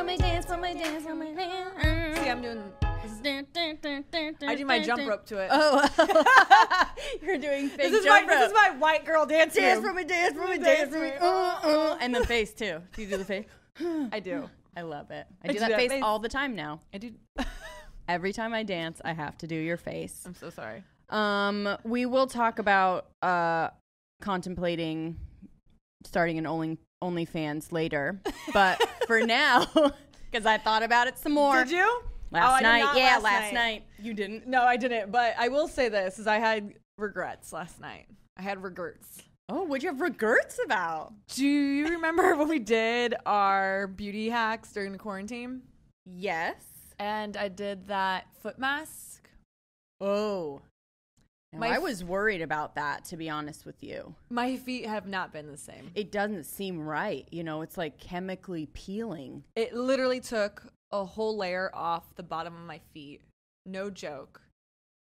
for me, dance for me, dance for me. dance. See, I'm doing. I do my jump rope to it. Oh, you're doing fake this is my jump this is my white girl dance. dance move. for me, dance for me, Dance dance for for me. me. Uh, uh. And the face too. Do you do the face? I do. I love it. I I do do that that face face. all the time now. I do. Every time I dance, I have to do your face. I'm so sorry. Um, we will talk about uh contemplating starting an only OnlyFans later, but for now, because I thought about it some more Did you? last Oh, I did night. yeah, last last night. night. You didn't. No, I didn't. But I will say this: is I had regrets last night. I had regrets. Oh, what'd you have regrets about? Do you remember when we did our beauty hacks during the quarantine? Yes. And I did that foot mask. Oh. Now, My I was worried about that, to be honest with you. My feet have not been the same. It doesn't seem right. You know, it's like chemically peeling. It literally took a whole layer off the bottom of my feet. No joke.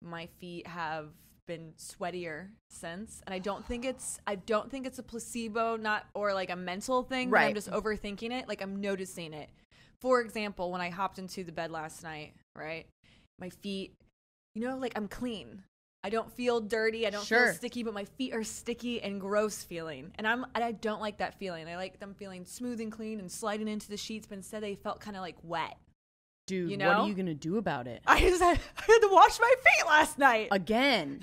My feet have been sweatier since, and I don't think it's I don't think it's a placebo, not or like a mental thing. but I'm just overthinking it. Like I'm noticing it. For example, when I hopped into the bed last night, right, my feet, you know, like I'm clean. I don't feel dirty. I don't Sure. feel sticky, but my feet are sticky and gross feeling. And I'm and I don't like that feeling. I like them feeling smooth and clean and sliding into the sheets, but instead they felt kind of like wet. Dude, You what are you going to do about it? I just had, I had to wash my feet last night. Again.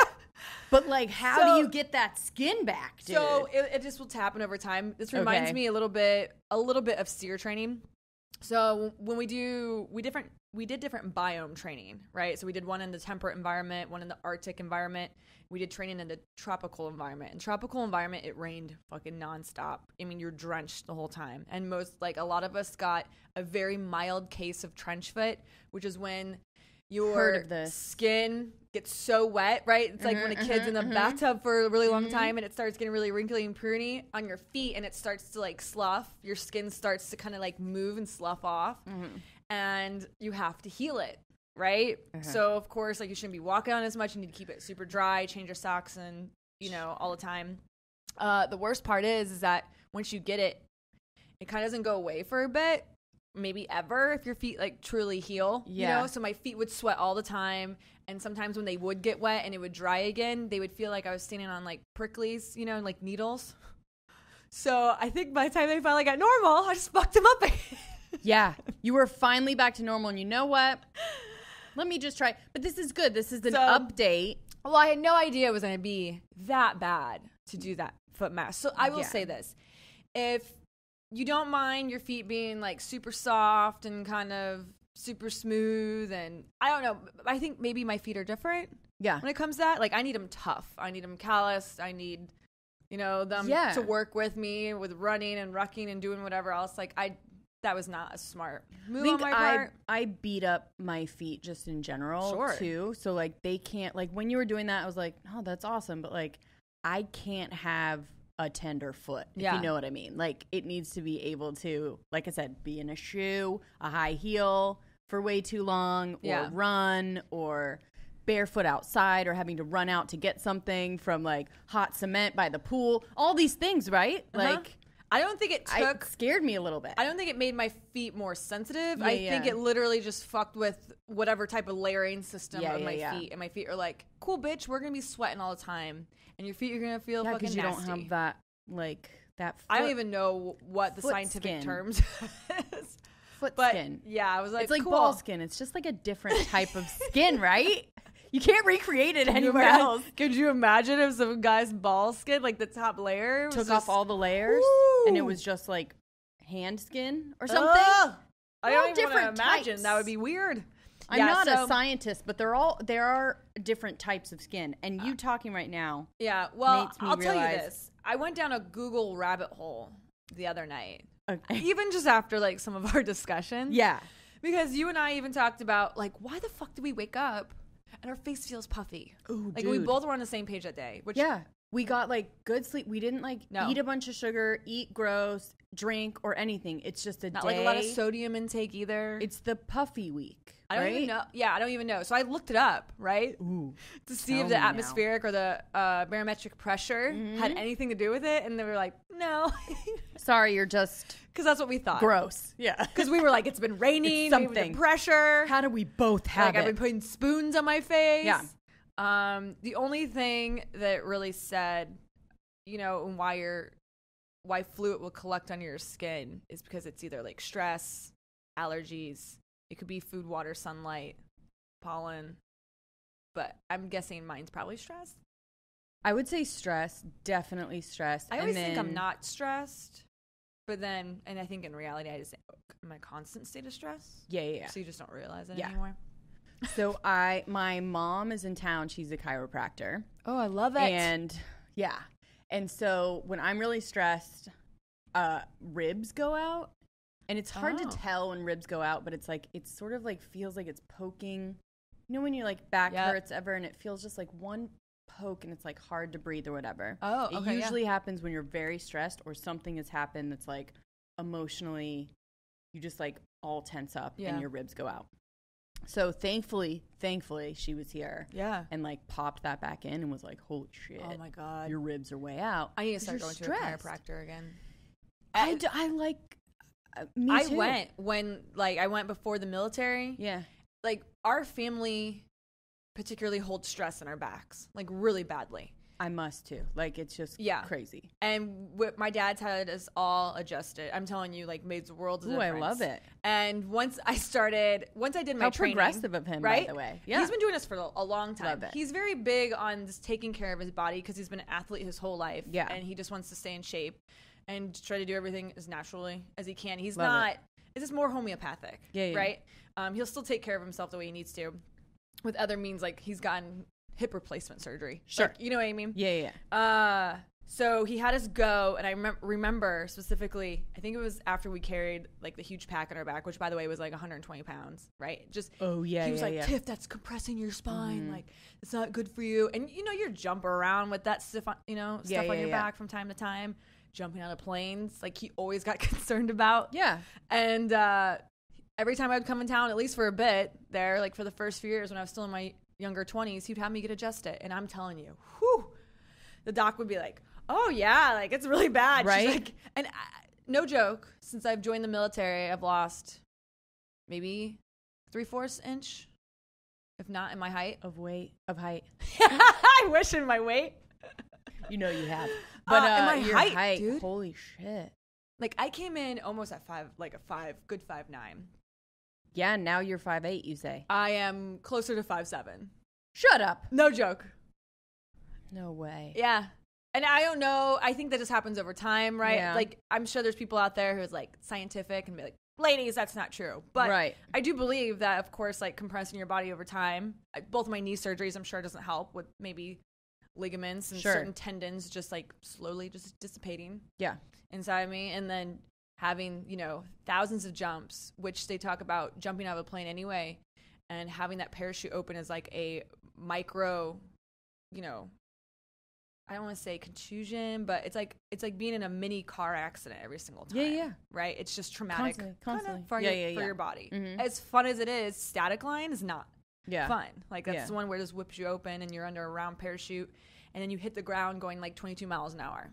but, like, how So- do you get that skin back, dude? So it, it just will happen over time. This reminds Okay. me a little bit, a little bit of SERE training. So when we do, we different, we did different biome training, right? So we did one in the temperate environment, one in the Arctic environment. We did training in the tropical environment. In tropical environment, it rained fucking nonstop. I mean, you're drenched the whole time. And most, like, a lot of us got a very mild case of trench foot, which is when your Heard of this. skin gets so wet, right? It's like when a mm-hmm, kid's in the mm-hmm, mm-hmm. bathtub for a really long time and it starts getting really wrinkly and pruny on your feet and it starts to like slough. Your skin starts to kind of like move and slough off and you have to heal it, right? So of course, like you shouldn't be walking on as much. You need to keep it super dry, change your socks and you know all the time. Uh, the worst part is, is that once you get it, it kind of doesn't go away for a bit, maybe ever if your feet like truly heal. You Yeah. know, so my feet would sweat all the time. And sometimes when they would get wet and it would dry again, they would feel like I was standing on like pricklies, you know, like needles. So I think by the time they finally got normal, I just fucked them up again. Yeah, you were finally back to normal. And you know what? Let me just try. But this is good. This is an So- update. Well, I had no idea it was going to be that bad to do that foot mask. So I will Yeah. say this. If you don't mind your feet being like super soft and kind of super smooth and I don't know, I think maybe my feet are different Yeah. when it comes to that. Like I need them tough. I need them calloused. I need you know them Yeah. to work with me with running and rucking and doing whatever else. Like I that was not a smart I move think on my I, part. I beat up my feet just in general Sure. too. So like they can't like when you were doing that, I was like, oh, that's awesome. But like I can't have a tender foot. If Yeah. you know what I mean. Like it needs to be able to, like I said, be in a shoe, a high heel for way too long, or Yeah. run, or barefoot outside, or having to run out to get something from like hot cement by the pool. All these things, right? Uh-huh. Like I don't think it took it scared me a little bit. I don't think it made my feet more sensitive. Yeah, I think it literally just fucked with whatever type of layering system Yeah, of yeah, my yeah. feet. And my feet are like, cool, bitch, we're gonna be sweating all the time, and your feet are gonna feel yeah, fucking because you nasty. don't have that like that. Foot, I don't even know what the scientific skin. terms is. foot But skin. yeah, I was like, it's like cool. ball skin. It's just like a different type of skin, right? You can't recreate it you anywhere imagine- else. Could you imagine if some guy's ball skin, like the top layer, was Took just- off all the layers, and it Ooh. was just like hand skin or something. Ugh! I all don't even want to imagine. types. That would be weird. I'm Yeah, not so- a scientist, but they're all there are different types of skin. And you uh, talking right now, Yeah, well, makes me I'll tell you realize- this. I went down a Google rabbit hole the other night. okay. even just after like some of our discussions. yeah, Because you and I even talked about like why the fuck do we wake up and our face feels puffy? Ooh, like we both were on the same page that day. Which yeah. We got like good sleep. We didn't like No. eat a bunch of sugar, eat gross, drink or anything. It's just a not day. like a lot of sodium intake either. It's the puffy week, I don't right? even know. Yeah, I don't even know. So I looked it up, right, Ooh. to see if the me now. atmospheric or the uh, barometric pressure had anything to do with it, and they were like, no, Sorry, you're just because that's what we thought. gross. Yeah. Because we were like, it's been raining, with something. pressure. How do we both have like I've been putting spoons on my face. Yeah. Um, the only thing that really said, you know, and why you're why fluid will collect on your skin is because it's either like stress, allergies, it could be food, water, sunlight, pollen. But I'm guessing mine's probably stress. I would say stress, definitely stress. I always think I'm not stressed. But then, and I think in reality, I just am in a constant state of stress. Yeah, yeah. yeah. So you just don't realize it Yeah. anymore. so I, my mom is in town. She's a chiropractor, Oh, I love it. and yeah, and so when I'm really stressed, uh, ribs go out, and it's hard Oh. to tell when ribs go out, but it's like it's sort of like feels like it's poking. You know when your like back Yep. hurts ever, and it feels just like one poke, and it's like hard to breathe or whatever. Oh, it okay, yeah. usually happens when you're very stressed or something has happened that's like emotionally, you just like all tense up Yeah. and your ribs go out. So thankfully, thankfully, she was here Yeah. and like popped that back in and was like, "Holy shit, Oh my god. your ribs are way out." I need to start going stressed. to a chiropractor again. I, d- I like. Uh, I went when like I went before the military. Yeah. Like our family particularly holds stress in our backs, like really badly. I must too. Like it's just Yeah. crazy. And what my dad's had us all adjusted. I'm telling you, like made the world. Ooh, I love it. And once I started, once I did my How training, progressive of him, right? by the way. Yeah. He's been doing this for a- long time. Love it. He's very big on just taking care of his body because he's been an athlete his whole life. Yeah. And he just wants to stay in shape and try to do everything as naturally as he can. He's Love it. not, it's just more homeopathic. Yeah, yeah. Right? Um, he'll still take care of himself the way he needs to with other means, like he's gotten hip replacement surgery. Sure. Like, you know what I mean? yeah, yeah, yeah. Uh, so he had us go, and I remem- remember specifically. I think it was after we carried like the huge pack on our back, which by the way was like 120 pounds, right? Just Oh, yeah, He was yeah, like, yeah. Mm-hmm. Tiff, that's compressing your spine. Like it's not good for you. And you know, you're jump around with that stuff, on, you know, Yeah, stuff on your yeah. back from time to time. Jumping out of planes, like he always got concerned about. Yeah. And uh, every time I would come in town, at least for a bit there, like for the first few years when I was still in my younger 20s, he'd have me get adjusted. And I'm telling you, whew, the doc would be like, oh, yeah, like it's really bad. Right? like- and I, no joke, since I've joined the military, I've lost maybe three fourths inch, if not in my height. Of weight, of height. I wish in my weight. You know you have. But Uh, uh, my your height, height, dude. holy shit. Like I came in almost at five, like a five, good five nine. Yeah, now you're five eight. you say. I am closer to five seven. Shut up. No joke. No way. Yeah. And I don't know. I think that just happens over time, right? Yeah. Like I'm sure there's people out there who's like scientific and be like, ladies, that's not true. But Right. I do believe that, of course, like compressing your body over time. I- Both my knee surgeries, I'm sure, doesn't help with maybe ligaments and Sure. certain tendons just like slowly just dissipating Yeah. inside me, and then having you know thousands of jumps, which they talk about jumping out of a plane anyway, and having that parachute open is like a micro, you know, I don't want to say contusion, but it's like it's like being in a mini car accident every single time. Yeah, yeah. Right? It's just traumatic Constantly, constantly. for, Yeah, your, yeah, for yeah. your body. Mhm. As fun as it is, static line is not Yeah. fun. Like that's Yeah. the one where it just whips you open and you're under a round parachute, and then you hit the ground going like 22 miles an hour.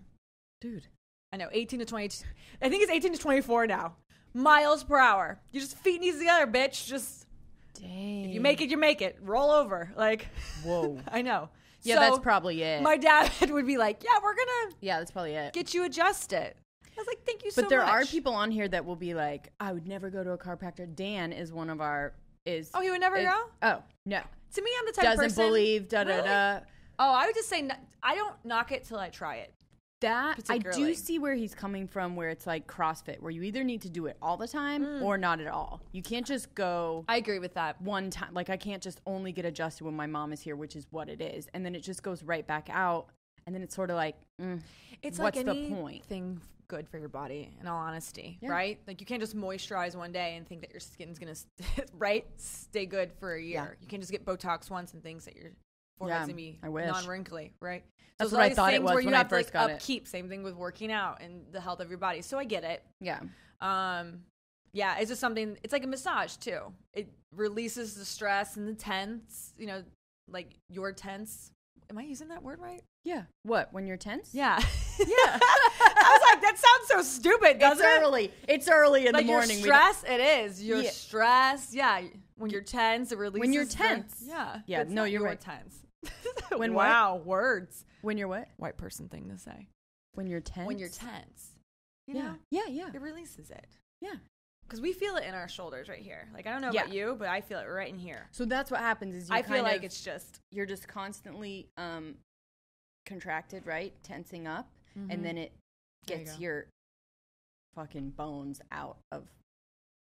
Dude. I know, 18 to 20. I think it's 18 to 24 now. Miles per hour. You just feet knees together, bitch. Just Dang. if you make it, you make it. Roll over. Like, Whoa. I know. Yeah, So, that's probably it. My dad would be like, "Yeah, we're gonna yeah, that's probably it. get you adjusted." I was like, "Thank you so much. but much." there are people on here that will be like, I would never go to a chiropractor. Dan is one of our is Oh, he would never is- go. Oh, no. To me, I'm the type person. Doesn't of person. believe da da Really? da. Oh, I would just say I don't knock it till I try it. That I do see where he's coming from where it's like CrossFit where you either need to do it all the time Mm. or not at all. You can't just go I agree with that. one time like I can't just only get adjusted when my mom is here, which is what it is. And then it just goes right back out and then it's sort of like mm, It's What's like the point? Good for your body. In all honesty, Yeah. right? Like you can't just moisturize one day and think that your skin's gonna right stay good for a year. Yeah. You can't just get Botox once and things that your forehead's Yeah, gonna be I non-wrinkly, right? That's there's what I thought it was where you when I have to, first like, got it. upkeep. Same thing with working out and the health of your body. So I get it. yeah. Um, Yeah, it's just something. It's like a massage too. It releases the stress and the tense. You know, like your tense. Am I using that word right? Yeah. What? When you're tense? Yeah. yeah. That sounds so stupid, It's doesn't it? early. It's early in Like the morning. your stress, it is. Your Yeah. stress, yeah. When you're tense, it releases. When you're tense. yeah. Yeah, It's no, you're your right. tense. When what? wow, words. when you're what? White person thing to say. When you're tense. When you're tense, you yeah. know, Yeah. Yeah. it releases it. Yeah. Because we feel it in our shoulders right here. Like I don't know Yeah. about you, but I feel it right in here. So that's what happens. Is you I feel like of- it's just you're just constantly um contracted, right? Tensing up, Mhm. and then it There you gets your fucking bones out of.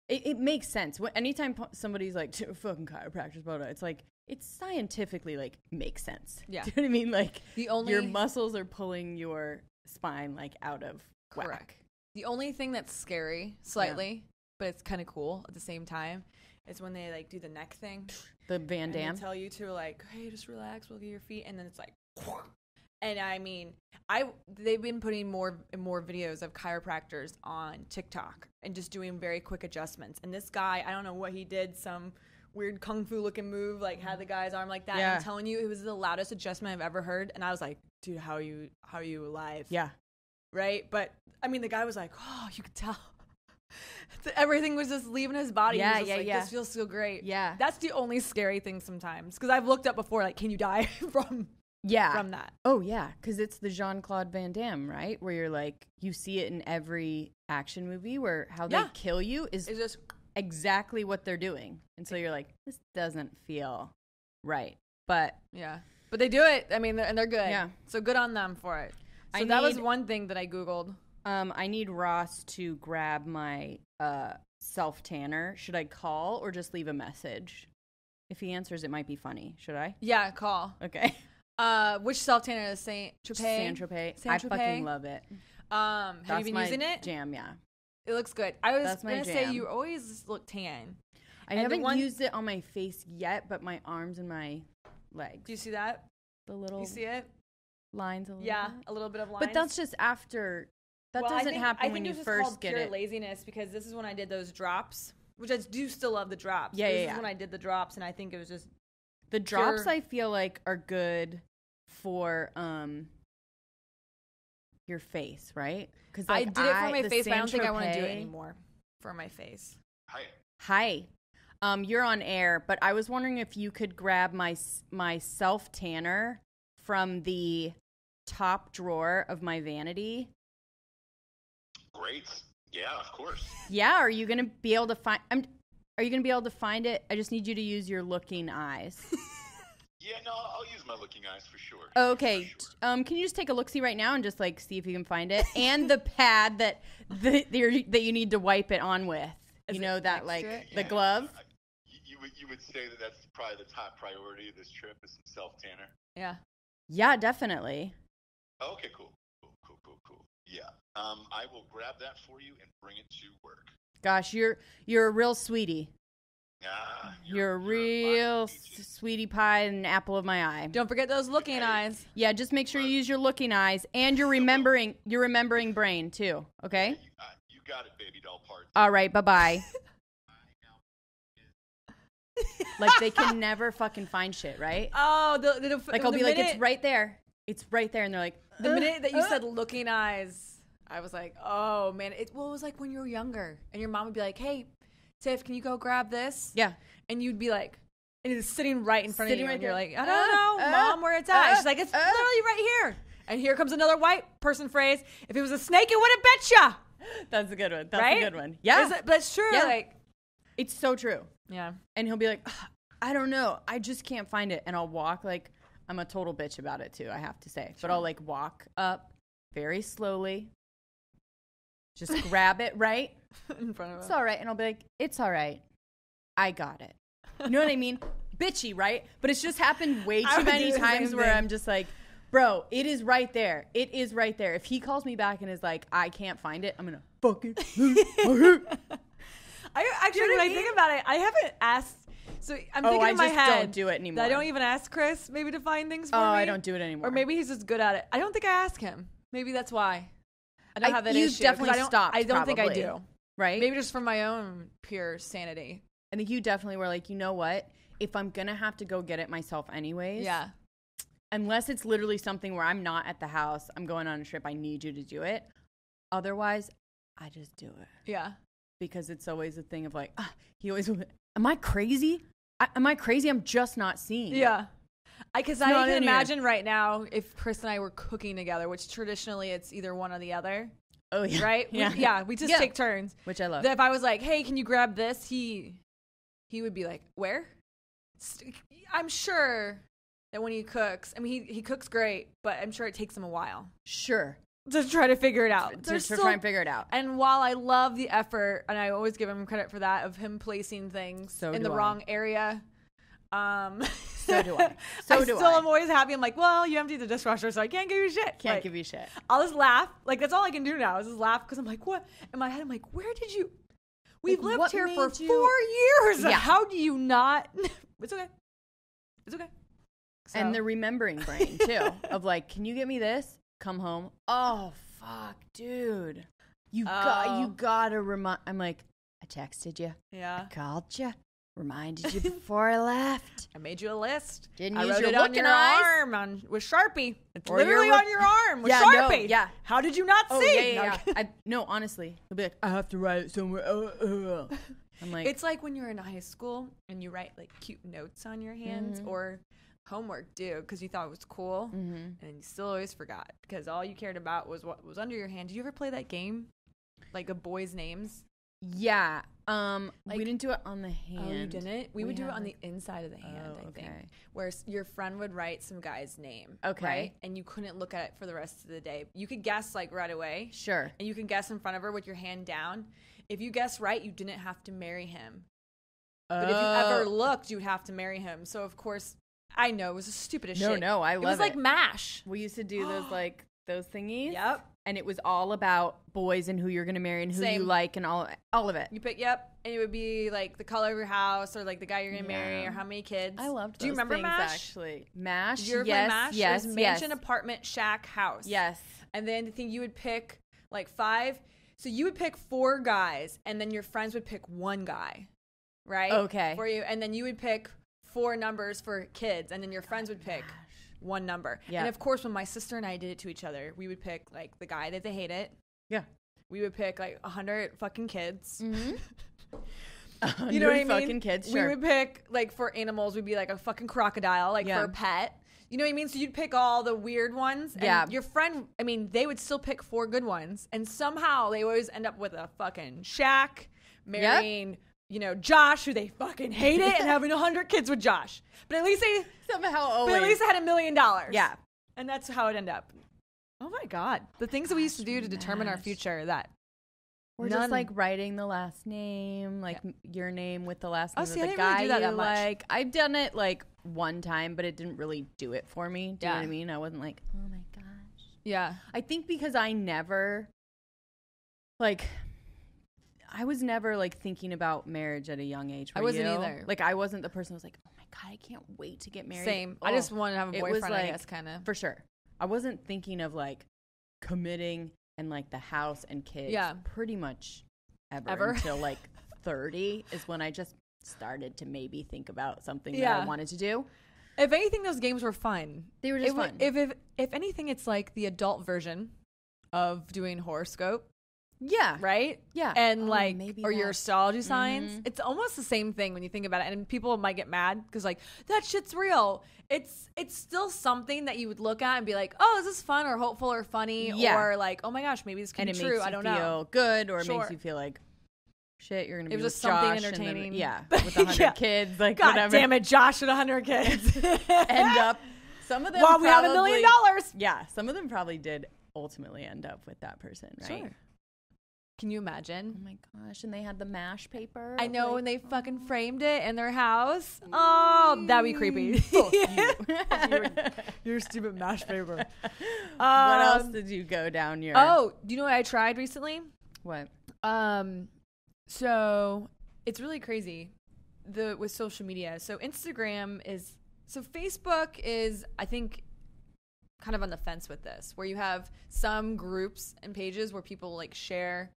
It, it makes sense. When, anytime po- somebody's like fucking chiropractors, blah, blah, it's like it's scientifically like makes sense. Yeah. Do you know what I mean? Like the only your muscles are pulling your spine like out of whack. Correct. The only thing that's scary, slightly, but it's kind of cool at the same time, is when they like do the neck thing. The Van Damme. tell you to like, hey, just relax, we'll get your feet, and then it's like, and I mean, I they've been putting more and more videos of chiropractors on TikTok and just doing very quick adjustments. And this guy, I don't know what he did, some weird kung fu looking move, like had the guy's arm like that. And Yeah. I'm telling you, it was the loudest adjustment I've ever heard, and I was like, dude, how are you, how are you alive? yeah. right? But I mean, the guy was like, "Oh, you could tell." Everything was just leaving his body. Yeah, yeah, like, yeah. This feels so great. Yeah. That's the only scary thing sometimes because I've looked up before, like, can you die from Yeah. from that? Oh yeah, because it's the Jean Claude Van Damme, right? Where you're like, you see it in every action movie where how they Yeah. kill you is It's just exactly what they're doing, and so you're like, this doesn't feel right. But yeah, but they do it. I mean, they're, and they're good. Yeah. so good on them for it. So I that was one thing that I googled. um, I need Ross to grab my uh, self tanner. Should I call or just leave a message? If he answers, it might be funny. Should I? Yeah, call. Okay. Uh, which self tanner is Saint Tropez? Saint Tropez. I fucking love it. Um, have That's you been my using it? Jam, yeah. It looks good. I was That's my gonna say jam. you always look tan. I And the haven't one- used it on my face yet, but my arms and my legs. Do you see that? the little You see it? lines a little Yeah, bit. a little bit of lines. But that's just after. That doesn't happen when you first get pure it. laziness because this is when I did those drops, which I do still love the drops. Yeah, this yeah, is yeah. when I did the drops, and I think it was just The drops pure- I feel like are good for um your face, right? Because I did it for my the face, but I don't think I want to do it anymore for my face. Hi. Hi. Um, you're on air, but I was wondering if you could grab my my self tanner from the top drawer of my vanity. Great. Yeah, of course. Yeah, are you gonna be able to find? I'm. Are you gonna be able to find it? I just need you to use your looking eyes. Yeah, no, I'll use my looking eyes for sure. Okay. For sure. Um, can you just take a look see right now and just like see if you can find it, and the pad that the, the that you need to wipe it on with. Is you know that like to it? the glove. I- you, you would you would say that that's probably the top priority of this trip is some self tanner. Yeah. Yeah, definitely. Okay, cool, cool, cool, cool, cool. Yeah. Um, I will grab that for you and bring it to work. Gosh, you're you're a real sweetie. Ah, You're, a fine real peachy. s- sweetie pie and apple of my eye. Don't forget those looking eyes. Yeah, just make sure you use your looking eyes and you're remembering your remembering brain too. Okay. You, uh, you got it, baby doll parts. All right. Bye bye. like they can never fucking find shit, right? Oh, the, the, the Like I'll the be like, it's right there. It's right there, and they're like, The "Uh, minute that you uh." said looking eyes, I was like, oh man. It, well, it was like when you were younger, and your mom would be like, hey, Tiff, can you go grab this? yeah, And you'd be like, and it's sitting right in front Sitting of you, right and you're like, I don't know, Uh, mom, uh, where it's at. uh, She's like, it's uh. literally right here. And here comes another white person phrase. If it was a snake, it would have bit ya. that's a good one. That's right? a good one. Yeah, it- but it's true. Yeah. Like, it's so true. yeah. And he'll be like, I don't know, I just can't find it, and I'll walk like I'm a total bitch about it too. I have to say, but I'll like walk up very slowly, just grab it right. in front of It's him. all right, and I'll be like, it's all right, I got it. You know what I mean? Bitchy, right? But it's just happened way I too would many the times same where thing. I'm just like, bro, it is right there. It is right there. If he calls me back and is like, I can't find it, I'm gonna fucking. I actually, You know when what I I think about it, I haven't asked. So I'm Oh, thinking I in my just head don't do it that anymore. I don't even ask Chris maybe to find things for oh, me. I don't do it anymore. Or maybe he's just good at it. I don't think I ask him. Maybe that's why. I don't I- have that you've issue. definitely I don't, stopped, I don't think I probably. do. right? Maybe just for my own pure sanity. I think you definitely were like, you know what? If I'm gonna have to go get it myself anyways, Yeah. unless it's literally something where I'm not at the house, I'm going on a trip, I need you to do it. Otherwise, I just do it Yeah. because it's always a thing of like, ah, he always, am I crazy? I, am I crazy? I'm just not seeing. it." Yeah. I because I not can imagine right now if Chris and I were cooking together, which traditionally it's either one or the other, Oh yeah. right? We- Yeah. yeah, we just Yeah. take turns. Which I love. That if I was like, "Hey, can you grab this?" he he would be like, "Where?" I'm sure that when he cooks, I mean, he he cooks great, but I'm sure it takes him a while sure. to try to figure it out. To, to still- try and figure it out. and while I love the effort, and I always give him credit for that of him placing things So in the I. wrong area. Um, So do I. So do I do still I. am always happy. I'm like, well, you emptied the dishwasher, so I can't give you shit. Can't Like, give you shit. I'll just laugh. Like that's all I can do now is just laugh because I'm like, what? In my head, I'm like, where did you? We've Like, lived here for you- four years. Yeah. How do you not? it's okay. It's okay. And the remembering brain too of like, can you get me this? Come home. Oh fuck, dude. You got Oh. you gotta remind. I'm like, I texted you, yeah, called you, reminded you before I left. I made you a list. Didn't I use wrote your it on looking your eyes. arm on with Sharpie. It's Or literally re- on your arm with Yeah, no, Sharpie. yeah. How did you not Oh see? yeah, yeah, No, yeah. I, no, honestly, he'll be like, I have to write it somewhere. Uh, uh. I'm like, It's like when you're in high school and you write like cute notes on your hands Mhm. or homework due because you thought it was cool Mhm. and you still always forgot because all you cared about was what was under your hand. Did you ever play that game? Like a boy's names? Yeah. Um, we didn't do it on the hand. Oh, you didn't? We, We would do it on like- the inside of the hand, Oh, I think. okay. Where your friend would write some guy's name. Okay. Right? And you couldn't look at it for the rest of the day. You could guess like right away. Sure. And you can guess in front of her with your hand down. If you guess right, you didn't have to marry him. But if you ever Oh. looked, you'd have to marry him. So of course, I know it was the stupidest No, shit. no, I it love was like. Mash. We used to do those like those thingies. Yep. And it was all about boys and who you're gonna marry and who you like and all all of it. You pick yep, and it would be like the color of your house or like the guy you're gonna marry or how many kids. I loved. Do you remember things, Mash? Actually, Mash. Did you ever yes, play Mash? yes, it was yes, mansion, apartment, shack, house. yes. And then the thing you would pick like five. So you would pick four guys, and then your friends would pick one guy, right? Okay. For you, and then you would pick four numbers for kids, and then your friends would pick one number. Yeah. And of course, when my sister and I did it to each other, we would pick like the guy that they hated. Yeah. We would pick like a hundred fucking kids. Mm-hmm. You know what I mean? Fucking kids. Sure. We would pick like for animals, we'd be like a fucking crocodile, like Yeah. for a pet. You know what I mean? So you'd pick all the weird ones. And Yeah. Your friend, I mean, they would still pick four good ones, and somehow they always end up with a fucking shack marrying, you know, Josh, who they fucking hate it, and having a hundred kids with Josh. But at least they, Somehow but at least they had a million dollars. yeah. and that's how it ended up. Oh my god, the things that we used to do to determine our future. That Or None. just like writing the last name, like m your name with the last Oh, name see, of I the didn't really guy do that you that much. like. I've done it like one time, but it didn't really do it for me. Do you know Yeah. what I mean? I wasn't like, oh my gosh. yeah, I think because I never like I was never like thinking about marriage at a young age. I wasn't you? either. Like I wasn't the person who was like, oh my god, I can't wait to get married. same. I Oh, just wanted to have a it was boyfriend. I like- guess kind of. for sure. I wasn't thinking of like committing and like the house and kids. Yeah. pretty much ever, Ever? until like thirty is when I just started to maybe think about something that I wanted to do. If anything, those games were fun. They were just It fun. If, if if anything, it's like the adult version of doing horoscope, yeah, right? yeah, And Oh, like, maybe or your astrology signs. Mhm. It's almost the same thing when you think about it. And people might get mad because like that shit's real. It's it's still something that you would look at and be like, oh, is this fun or hopeful or funny Yeah. or like, oh my gosh, maybe this could and be true. I don't feel know. good or it makes you feel like shit. You're gonna be It was with just something Josh and then- entertaining. yeah, with a hundred Yeah. kids, like God whatever. damn it, Josh and hundred kids End up. Some of them. Well, we have a million probably- dollars. Yeah, some of them probably did ultimately end up with that person, right? Sure. Can you imagine? Oh my gosh! And they had the mash paper. I know like, when they fucking framed it in their house. Oh, that'd be creepy. Fuck you. Your stupid mash paper. what else Um, did you go down your? Oh, do you know what I tried recently? what? Um, so it's really crazy the with social media. So Instagram is so Facebook is I think kind of on the fence with this, where you have some groups and pages where people like share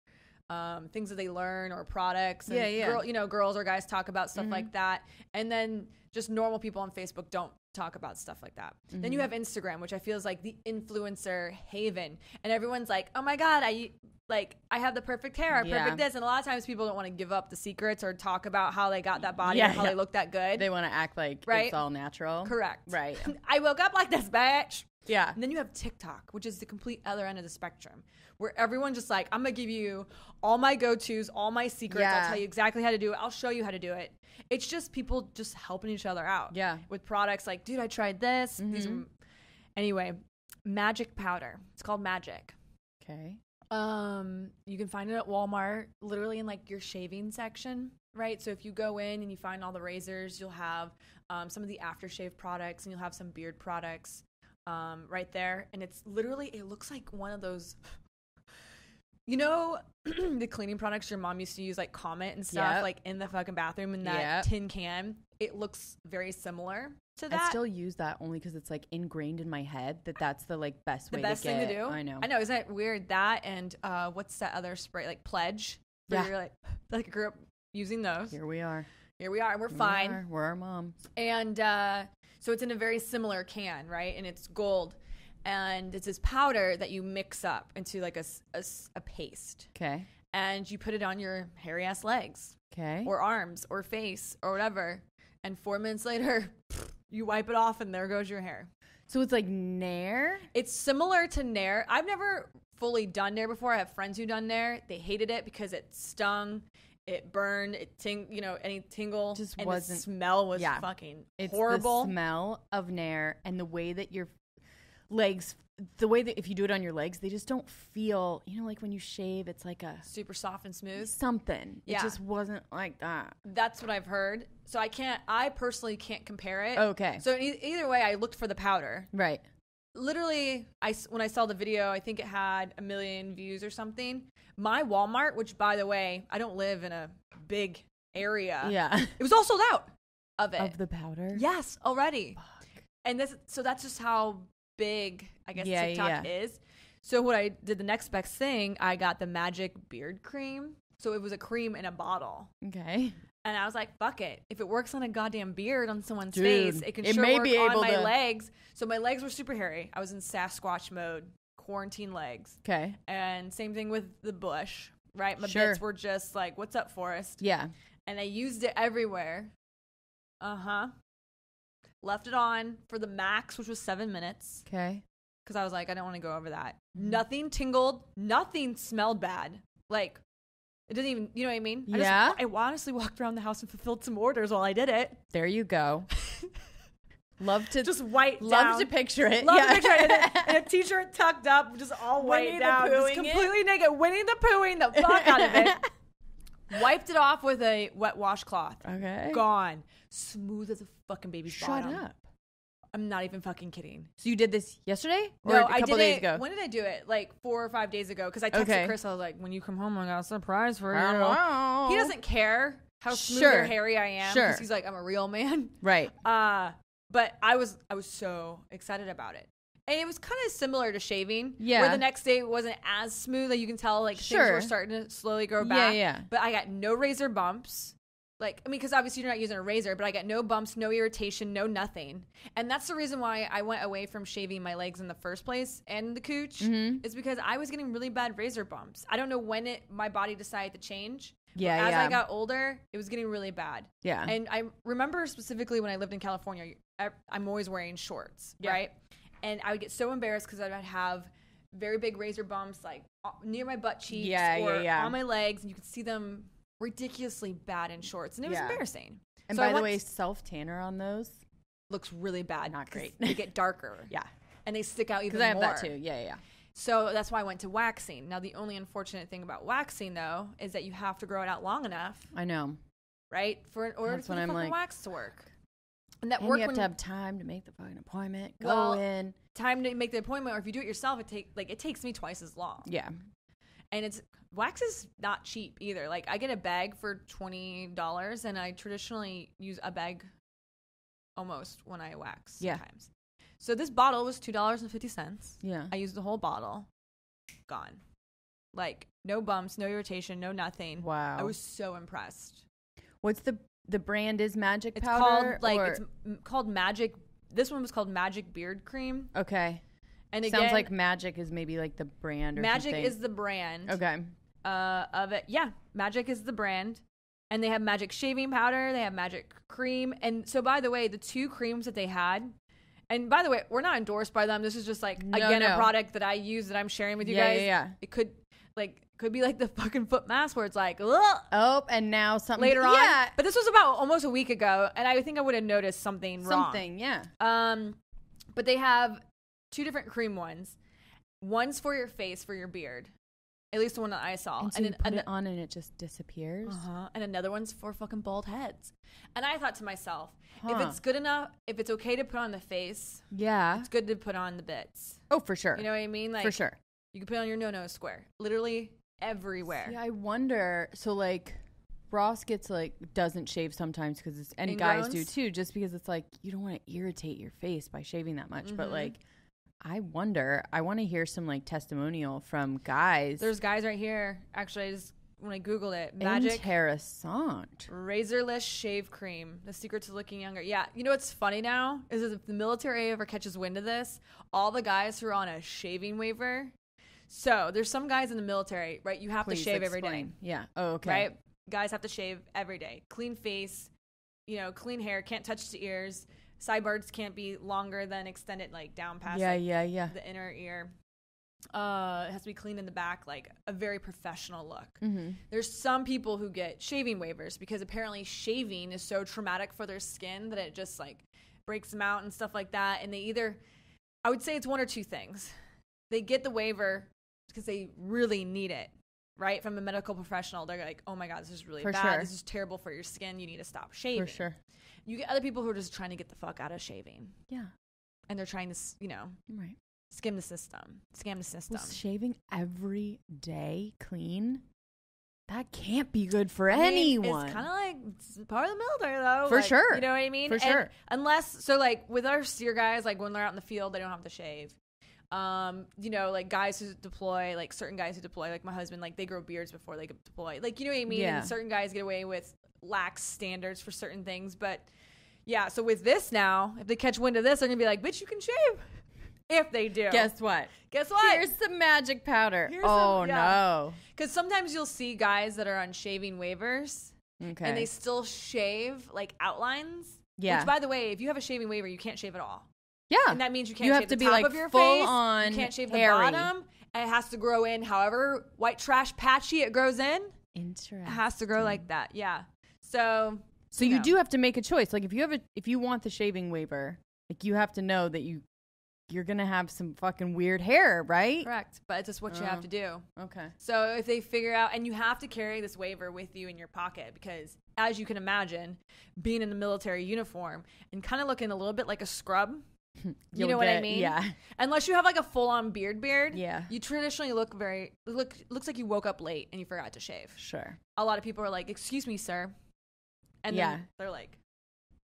um, things that they learn or products. And Yeah, yeah. Girl, you know, girls or guys talk about stuff like that, and then just normal people on Facebook don't talk about stuff like that. Then you have Instagram, which I feel is like the influencer haven, and everyone's like, "Oh my god, I." Like I have the perfect hair, Yeah. perfect this, and a lot of times people don't want to give up the secrets or talk about how they got that body Yeah, or how yeah. they look that good. They want to act like Right? it's all natural. Correct. Right. I woke up like this, bitch. Yeah. And then you have TikTok, which is the complete other end of the spectrum, where everyone just like, I'm gonna give you all my go tos, all my secrets. Yeah. I'll tell you exactly how to do it. I'll show you how to do it. It's just people just helping each other out. Yeah. With products like, dude, I tried this. These are... Anyway, magic powder. It's called magic. Okay. Um, you can find it at Walmart, literally in like your shaving section, right? So if you go in and you find all the razors, you'll have um, some of the aftershave products, and you'll have some beard products um, right there. And it's literally, it looks like one of those. You know the cleaning products your mom used to use, like Comet and stuff, Yep. like in the fucking bathroom in that Yep. tin can. It looks very similar to that. I still use that only because it's like ingrained in my head that that's the like best the way best to thing get. to do. I know. I know. Isn't that weird? That and uh, what's that other spray? Like Pledge. Where Yeah. You're like, like I grew up using those. Here, Here we are. Here we are, and we're we fine. are. We're our moms. And uh, so it's in a very similar can, right? And it's gold, and it's this powder that you mix up into like a a paste, Okay. and you put it on your hairy ass legs Okay. or arms or face or whatever. And four minutes later, you wipe it off, and there goes your hair. so it's like Nair. It's similar to Nair. I've never fully done Nair before. I have friends who done Nair. They hated it because it stung, it burned, it ting, you know, any tingle. Just and wasn't- The smell was yeah. fucking It's horrible. the smell of Nair and the way that your legs, the way that if you do it on your legs, they just don't feel. You know, like when you shave, it's like a Super soft and smooth. something. Yeah. It just wasn't like that. That's what I've heard. So I can't. I personally can't compare it. Okay. So e- either way, I looked for the powder. Right. Literally, I when I saw the video, I think it had a million views or something. My Walmart, which by the way, I don't live in a big area. yeah. It was all sold out of it. of the powder. Yes, already. And this, so that's just how big I guess Yeah, TikTok yeah. is. So what I did the next best thing, I got the Magic Beard Cream. So it was a cream in a bottle, Okay. And I was like, "Fuck it! If it works on a goddamn beard on someone's Dude, face, it can it sure may work be on my to- legs." So my legs were super hairy. I was in Sasquatch mode, quarantine legs, Okay. and same thing with the bush. Right, my Sure. bits were just like, "What's up, Forest?" Yeah. and I used it everywhere. Uh huh. Left it on for the max, which was seven minutes, Okay. because I was like, I don't want to go over that. Mm-hmm. Nothing tingled. Nothing smelled bad. Like, it didn't even, you know what I mean? I Yeah. Just, I honestly walked around the house and fulfilled some orders while I did it. There you go. Love to Just white love down. to picture it. Love yeah. to picture it. And a, and a t-shirt tucked up, just all white Winnie the down, just Poohing it. completely naked. Winnie the Poohing the fuck out of it. Wiped it off with a wet washcloth. okay. Gone. Smooth as a fucking baby's Shut bottom. up. I'm not even fucking kidding. So you did this yesterday or no, a I couple did days it. ago? When did I do it? Like four or five days ago. Because I texted Okay. Chris. I was like, "When you come home, I got a surprise for you." He doesn't care how smooth Sure. or hairy I am. Sure. Because he's like, I'm a real man. Right. Uh, but I was I was so excited about it. And it was kind of similar to shaving. Yeah. Where the next day wasn't as smooth. Like you can tell like things Sure. were starting to slowly grow back. Yeah, yeah. But I got no razor bumps. Like, I mean, because obviously you're not using a razor, but I got no bumps, no irritation, no nothing. And that's the reason why I went away from shaving my legs in the first place and the cooch Mm-hmm. is because I was getting really bad razor bumps. I don't know when it my body decided to change. but Yeah, As yeah. I got older, it was getting really bad. Yeah. And I remember specifically when I lived in California, I- I'm always wearing shorts, Yeah. right? And I would get so embarrassed because I would have very big razor bumps like near my butt cheeks Yeah, or yeah, yeah. on my legs, and you could see them ridiculously bad in shorts, and it was Yeah. embarrassing. and So I by the way, self tanner on those. looks really bad. Not 'cause great. they get darker. Yeah. and they stick out even more. Because I have more. that too. Yeah, yeah. So that's why I went to waxing. Now the only unfortunate thing about waxing though is that you have to grow it out long enough, I know. right, for in order That's for when the I'm fucking like- wax to work. And that And work you have when to have time to make the fucking appointment. Go Well, in. time to make the appointment, or if you do it yourself, it take like it takes me twice as long. Yeah. And it's wax is not cheap either. Like I get a bag for twenty dollars, and I traditionally use a bag almost when I wax. Yeah. Sometimes. So this bottle was two dollars and fifty cents. Yeah. I used the whole bottle. Gone. Like no bumps, no irritation, no nothing. Wow. I was so impressed. What's the the brand is Magic It's Powder? called like or- it's m- called Magic. This one was called Magic Beard Cream, okay. And Sounds like Magic is maybe like the brand or Magic something. is the brand. okay. uh, of it. Yeah, Magic is the brand. And they have Magic shaving powder, they have Magic cream. And so by the way, the two creams that they had and by the way, we're not endorsed by them. This is just like No, again no. a product that I use that I'm sharing with you Yeah, guys. yeah, yeah. It could like could be like the fucking foot mask where it's like Ugh! Oh, and now something later on. Yeah, But this was about almost a week ago, and I think I would have noticed something wrong. something. Yeah. Um, but they have two different cream ones. One's for your face, for your beard. At least the one that I saw. And so you then put it on and it just disappears. uh-huh. And another one's for fucking bald heads. And I thought to myself, if it's good enough, if it's okay to put on the face, Yeah. it's good to put on the bits. Oh, for sure. You know what I mean? Like for sure. You can put it on your no no square. Literally everywhere. Yeah, I wonder. So like, Ross gets like doesn't shave sometimes because it's and guys do too, just because it's like you don't want to irritate your face by shaving that much. But Mhm. like, I wonder. I want to hear some like testimonial from guys. There's guys right here. Actually, I just when I googled it, magic Interessant. razorless shave cream. The secret to looking younger. Yeah, you know what's funny now is if the military ever catches wind of this, all the guys who are on a shaving waiver. So there's some guys in the military, right? You have Please to shave every day. Yeah. Oh, okay. right? Guys have to shave every day. Clean face, you know, clean hair. Can't touch the ears. Sideburns can't be longer than extended, like down past Yeah, like, yeah, yeah. the inner ear. Uh, it has to be clean in the back, like a very professional look. Mm-hmm. There's some people who get shaving waivers because apparently shaving is so traumatic for their skin that it just like breaks them out and stuff like that. And they either, I would say it's one or two things. They get the waiver because they really need it, right? From a medical professional. They're like, oh my God, this is really For bad. sure. This is terrible for your skin. You need to stop shaving. For sure. You get other people who are just trying to get the fuck out of shaving Yeah. and they're trying to, you know, Right. skim the system, scam the system. Well, shaving every day clean. That can't be good for I mean, anyone. It's kind of like it's part of the military, though. For like, sure. You know what I mean? For And sure. Unless, so like with our SERE guys, like when they're out in the field, they don't have to shave. Um, you know, like guys who deploy, like certain guys who deploy, like my husband, like they grow beards before they deploy. Like, you know what I mean? Yeah. Certain guys get away with lax standards for certain things. But yeah, so with this now, if they catch wind of this, they're gonna be like, bitch, you can shave. If they do. Guess what? Guess what? Here's some magic powder. Here's oh some- yeah. no. Because sometimes you'll see guys that are on shaving waivers Okay. and they still shave like outlines. yeah. Which, by the way, if you have a shaving waiver, you can't shave at all, yeah. and that means you can't You have to the be, top like, of your full face. on you can't shave the hairy. bottom, and it has to grow in. However, white trash patchy it grows in, Interesting. it has to grow like that. Yeah. So So you know. do have to make a choice. Like if you have a if you want the shaving waiver, like you have to know that you you're gonna have some fucking weird hair, right? correct, but it's just what you Oh. have to oh, do. Okay. So if they figure out, and you have to carry this waiver with you in your pocket because, as you can imagine, being in the military uniform and kind of looking a little bit like a scrub. You know what I mean? Yeah. Unless you have like a full on beard beard. Yeah. You traditionally look very look looks like you woke up late and you forgot to shave. Sure. A lot of people are like, "Excuse me, sir," and Yeah. then they're like,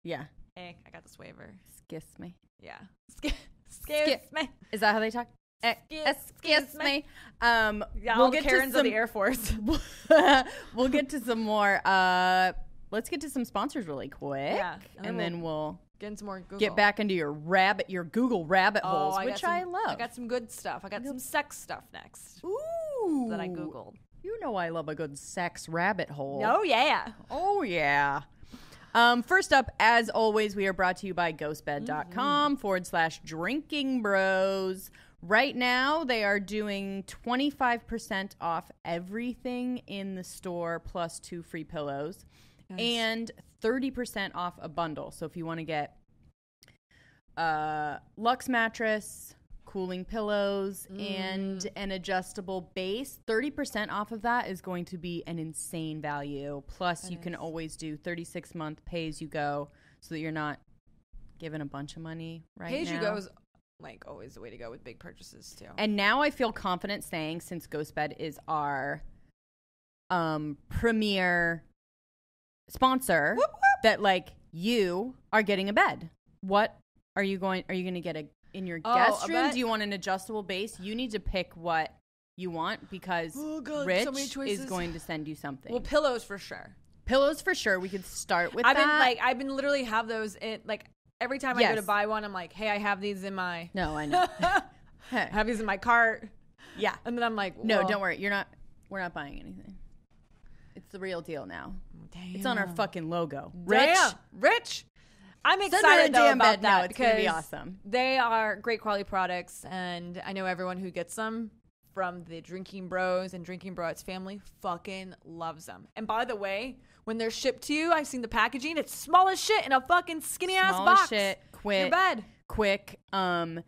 Yeah. "Hey, I got this waiver." Kiss me. Yeah. Excuse me. Is that how they talk? Excuse Excuse me. me. Um, Yeah, we'll get Karens to of the Air Force. we'll get to some more. Uh, let's get to some sponsors really quick. Yeah, and and, then then we'll, Getting some more Google. get back into your rabbit, your Google rabbit Oh, holes, I which some- I love. I got some good stuff. I got some sex stuff next Ooh, that I googled. You know I love a good sex rabbit hole. Oh yeah. Oh yeah. Um, first up, as always, we are brought to you by ghostbed.com forward slash drinking bros. Right now, they are doing 25% off everything in the store plus two free pillows and 30% off a bundle. So if you want to get uh, Luxe mattress, cooling pillows, and an adjustable base. 30% off of that is going to be an insane value. Plus, you can always do 36 month pay as you go so that you're not giving a bunch of money right Pay as you go is like always the way to go with big purchases too. And now I feel confident saying, since Ghostbed is our um, premier sponsor, Whoop, whoop. that like you are getting a bed. What are you going? Are you going to get a in your Oh, guest room? Do you want an adjustable base? You need to pick what you want because Oh, God, Rich so is going to send you something. Well, pillows for sure. Pillows for sure. We could start with I've that. been like, I've been literally have those in like every time I go to buy one, I'm like, hey, I have these in my, no, I know. I have these in my cart, yeah. and then I'm like, No, don't worry. You're not. We're not buying anything. It's the real deal now. Damn. It's on our fucking logo. Rich. Damn. Rich. I'm Send her a excited though about bed. That it's gonna be because awesome. They are great quality products, and I know everyone who gets them from the Drinking Bros and Drinking Broettes family fucking loves them. And by the way, when they're shipped to you, I've seen the packaging. It's small as shit in a fucking skinny ass Small as box. shit. Quit. Your bed. quick um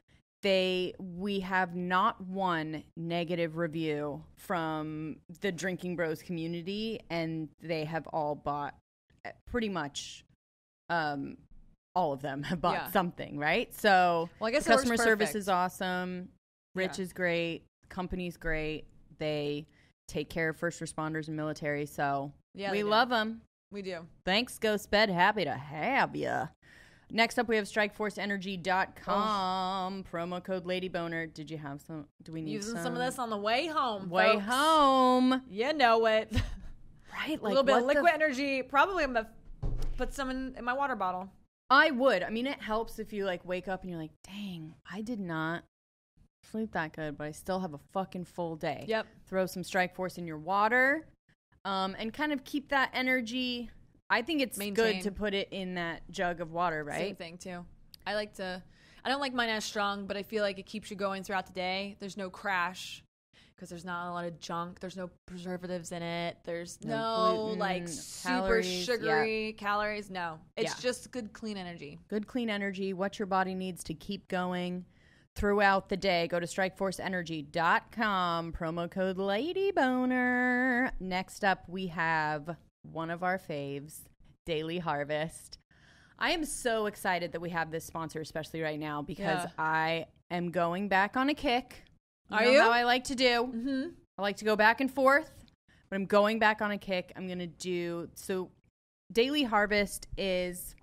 they we have not one negative review from the drinking bros community and they have all bought uh, pretty much um all of them have bought Yeah. something right so Well, I guess the it works customer service is awesome rich Yeah. is great company's great they take care of first responders and military so Yeah, we love them We do. Thanks, GhostBed. Happy to have you. Next up, we have StrikeForceEnergy.com. Promo code LadyBoner. Did you have some? Do we need Using some of this on the way home. way folks. home? You know it. Right, a little bit of liquid energy. Probably I'm gonna put some in, in my water bottle. I would. I mean, it helps if you like wake up and you're like, "Dang, I did not sleep that good, but I still have a fucking full day." Yep. Throw some Strike Force in your water, um, and kind of keep that energy. I think it's good to put it in that jug of water, right? Same thing too. I like to. I don't like mine as strong, but I feel like it keeps you going throughout the day. There's no crash because there's not a lot of junk. There's no preservatives in it. There's No no, gluten, like super calories, yeah. sugary calories. No, it's Yeah. just good clean energy. good clean energy, what your body needs to keep going throughout the day. Go to strikeforceenergy.com, promo code LadyBoner. Next up, we have one of our faves, Daily Harvest. I am so excited that we have this sponsor, especially right now, because Yeah. I am going back on a kick. Are know you? How I like to do. Mm-hmm. I like to go back and forth, but I'm going back on a kick. I'm going to do so. Daily Harvest is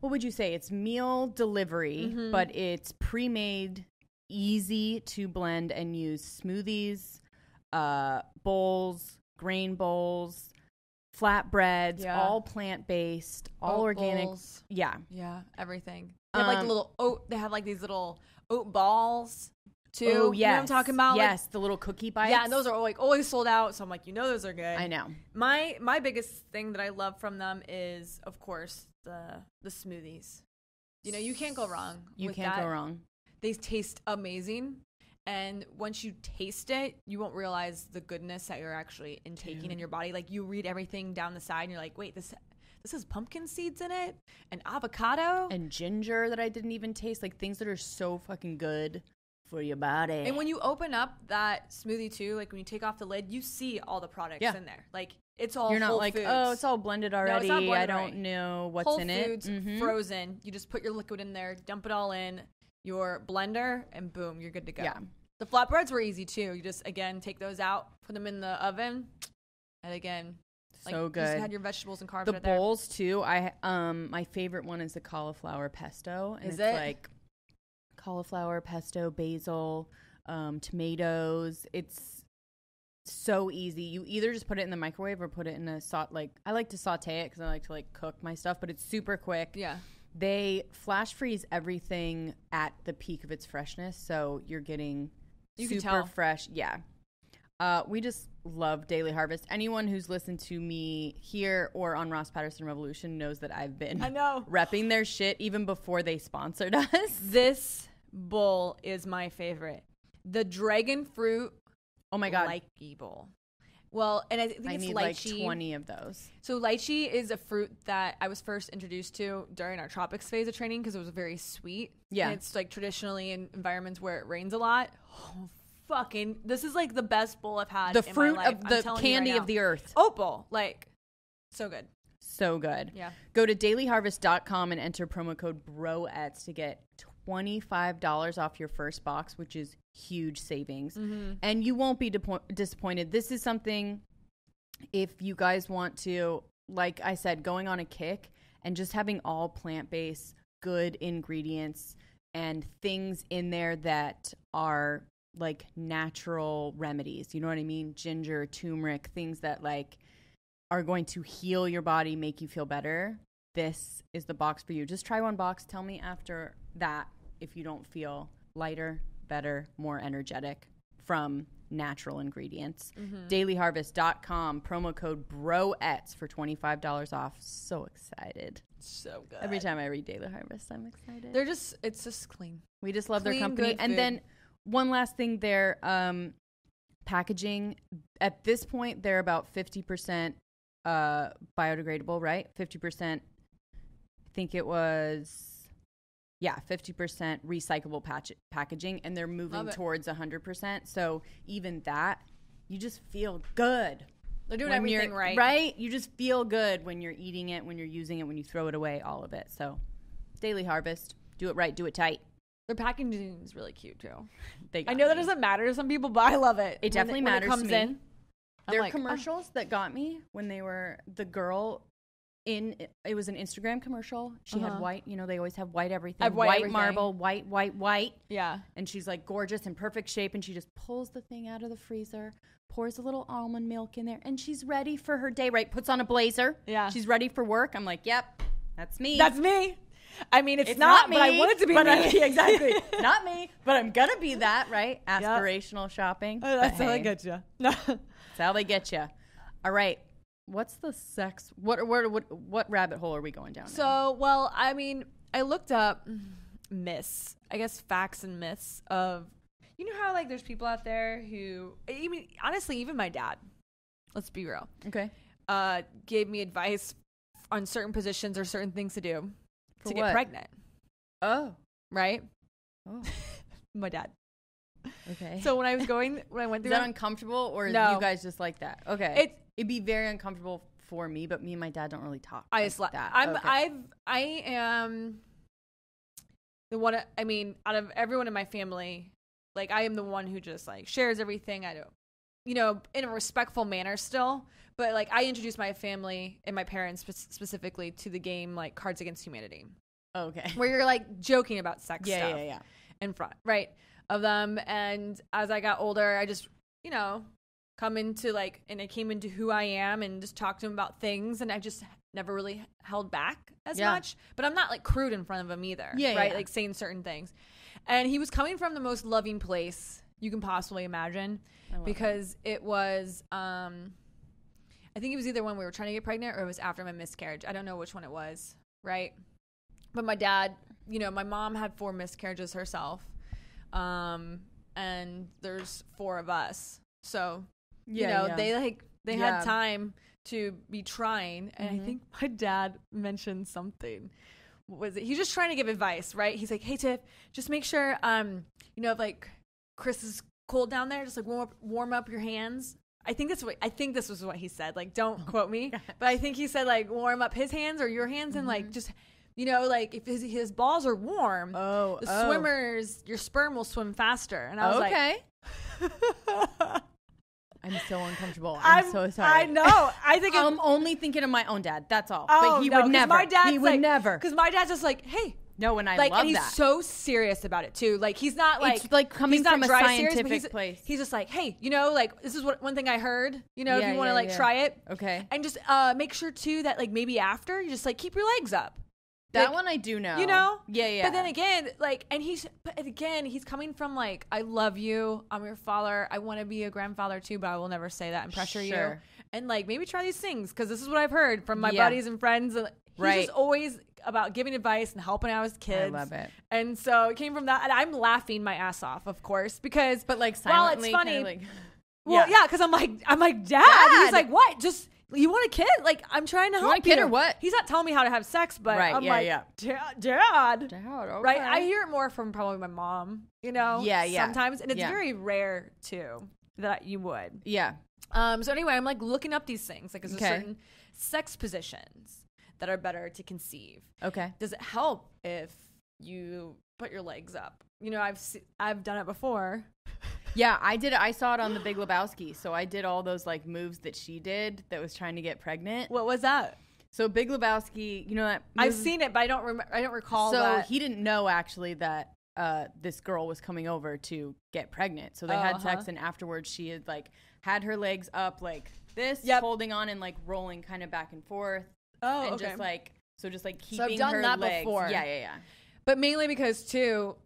what would you say? It's meal delivery, Mhm. but it's pre made, easy to blend and use smoothies, uh, bowls, grain bowls, flatbreads, Yeah. all plant based, all organic. Yeah. Yeah, everything. They have like Um, the little oat. They have like these little oat balls too. Oh, yes. You know what I'm talking about? Like- Yes, the little cookie bites. yeah, and those are like always sold out. So I'm like, you know, those are good. I know. My my biggest thing that I love from them is, of course, the the smoothies. You know, you can't go wrong. You with can't that. go wrong. They taste amazing, and once you taste it, you won't realize the goodness that you're actually intaking in your body. Like you read everything down the side, and you're like, wait, this this has pumpkin seeds in it and avocado. and ginger that I didn't even taste, like things that are so fucking good for your body. And when you open up that smoothie too, like when you take off the lid, you see all the products Yeah. in there. Like it's all you're not Whole like, Foods. oh, it's all blended it's already. not I don't already. know what's Whole in Foods it. Mhm. frozen. You just put your liquid in there, dump it all in your blender, and boom, you're good to go. Yeah. The flatbreads were easy too. You just again take those out, put them in the oven, and again, like, so You just good. had your vegetables and carbs the right there. bowls too. I um my favorite one is the cauliflower pesto, and Is it's it? like cauliflower pesto, basil, um, tomatoes. It's so easy. You either just put it in the microwave or put it in a saute. Like I like to saute it because I like to like cook my stuff, but it's super quick. Yeah. They flash freeze everything at the peak of its freshness, so you're getting You can super tell. fresh. Yeah. Uh, we just love Daily Harvest. Anyone who's listened to me here or on Ross Patterson Revolution knows that I've been I know. repping their shit even before they sponsored us. This bowl is my favorite. The dragon fruit Oh my god, lychee bowl. Well, and I think I it's need lychee. like twenty of those. So lychee is a fruit that I was first introduced to during our tropics phase of training because it was very sweet. Yeah. and it's like traditionally in environments where it rains a lot. Oh, fucking! This is like the best bowl I've had. The in fruit my life. of the you right candy of the earth. Opal, like so good. So good. Yeah. Go to dailyharvest.com and enter promo code BROETS to get $25 off your first box, which is huge savings. Mm-hmm. And you won't be depo- disappointed. This is something, if you guys want to, like I said, going on a kick and just having all plant based, good ingredients and things in there that are like natural remedies. You know what I mean? Ginger, turmeric, things that like are going to heal your body, make you feel better. This is the box for you. Just try one box. Tell me after that if you don't feel lighter, better, more energetic from natural ingredients. Dailyharvest.com, promo code BROETS for $25 off. So excited. So good. Every time I read Daily Harvest, I'm excited. They're just it's just clean. We just love their company. And food. then one last thing, their um, packaging. At this point, they're about fifty percent uh, biodegradable, right? Fifty percent. I think it was. Yeah, fifty percent recyclable patch- packaging, and they're moving it. towards hundred percent. So even that, you just feel good. They're doing everything right. Right? You just feel good when you're eating it, when you're using it, when you throw it away, all of it. So, Daily Harvest, do it right, do it tight. Their packaging is really cute too. They I know that me. doesn't matter to some people, but I love it. It definitely when matters It comes to me. in. I'm Their like, oh. commercials that got me when they were the girl in it was an Instagram commercial. She had Uh-huh. white, you know, they always have white everything. have white everything. marble, white, white, white. yeah. And she's like gorgeous in perfect shape and she just pulls the thing out of the freezer, pours a little almond milk in there, and she's ready for her day, right? Puts on a blazer. Yeah. She's ready for work. I'm like, Yep, that's me. That's me. I mean, it's, It's not, not, but I me, want it to be but me. I- exactly. not me, but I'm gonna be that, right? Aspirational shopping. Oh, that's how I hey. get you. That's how they get you. All right. What's the sex? What what what, what rabbit hole are we going down? now? so, well, I mean, I looked up myths, I guess facts and myths of, you know how like there's people out there who, I mean, honestly, even my dad. Let's be real. okay. Uh, gave me advice on certain positions or certain things to do For to what? get pregnant. Oh. Right? Oh. My dad. Okay. So when I was going, when I went is through, that uncomfortable, or No. you guys just like that? Okay. It- It'd be very uncomfortable for me, but me and my dad don't really talk. I like just like that. I'm Okay. I've I am the one I mean out of everyone in my family like I am the one who just like shares everything I don't, you know in a respectful manner still but like I introduced my family and my parents spe- specifically to the game like Cards Against Humanity okay. where you're like joking about sex Yeah, stuff yeah, yeah. in front, right, of them. And as I got older, I just, you know, come into like, and I came into who I am and just talked to him about things. And I just never really held back as Yeah. much. But I'm not like crude in front of him either, Yeah, right? yeah. Like saying certain things. And he was coming from the most loving place you can possibly imagine because it was, um, I think it was either when we were trying to get pregnant or it was after my miscarriage. I don't know which one it was, right? But my dad, you know, my mom had four miscarriages herself. Um, and there's four of us. So, you know, yeah. they like they Yeah. had time to be trying. And Mhm. I think my dad mentioned something. What was it? He's just trying to give advice, right? He's like, "Hey Tiff, just make sure um, you know, if like Chris is cold down there, just like warm up, warm up your hands." I think that's what I think this was what he said. Like, don't quote me, but I think he said like warm up his hands or your hands and like just you know like if his, his balls are warm, Mm-hmm. Oh, the oh. swimmers your sperm will swim faster. And I was okay. like, I'm so uncomfortable. I'm, so sorry. I know. I think I'm only thinking of my own dad. That's all. oh, but he no, would never. My dad's he would like, never. Because my dad's just like, hey. No, and I like, love and he's that. so serious about it too. Like, he's not like It's like coming he's not from a dry serious, scientific he's, place. He's just like, hey, you know, like this is what one thing I heard. You know, Yeah, if you want to yeah, like yeah. try it, okay. and just uh make sure too that like maybe after you just like keep your legs up. That Like, one I do know. You know? Yeah, yeah. But then again, like, and he's, but again, he's coming from like, I love you. I'm your father. I want to be a grandfather too, but I will never say that and pressure you. And like, maybe try these things because this is what I've heard from my Yeah. buddies and friends. and He's Right. just always about giving advice and helping out his I kids. love it. And so it came from that, and I'm laughing my ass off, of course, because But like silently, Well, it's funny. like, well, yeah, because I'm like, I'm like, Dad. Dad. He's like, what? Just you want a kid? Like, I'm trying to help want a kid or what? He's not telling me how to have sex, but Right, I'm yeah, like, yeah. Dad, Dad. Dad, Right? I hear it more from probably my mom, you know? Yeah, yeah. Sometimes. And it's Yeah. very rare, too, that you would. Yeah. Um, so anyway, I'm like looking up these things. Like, is there certain sex positions that are better to conceive? Okay. Does it help if you put your legs up? You know, I've se- I've done it before. Yeah, I did it. I saw it on the Big Lebowski. So I did all those like moves that she did that was trying to get pregnant. What was that? So Big Lebowski, you know that I've seen it, but I don't remember. I don't recall So that. he didn't know actually that uh, this girl was coming over to get pregnant. So they Oh, had uh-huh. sex, and afterwards she had like had her legs up like this, Yep. holding on and like rolling kind of back and forth, Oh, and okay. just like so, just like So I've keeping done her that legs. before. Yeah, yeah, yeah. but mainly because too,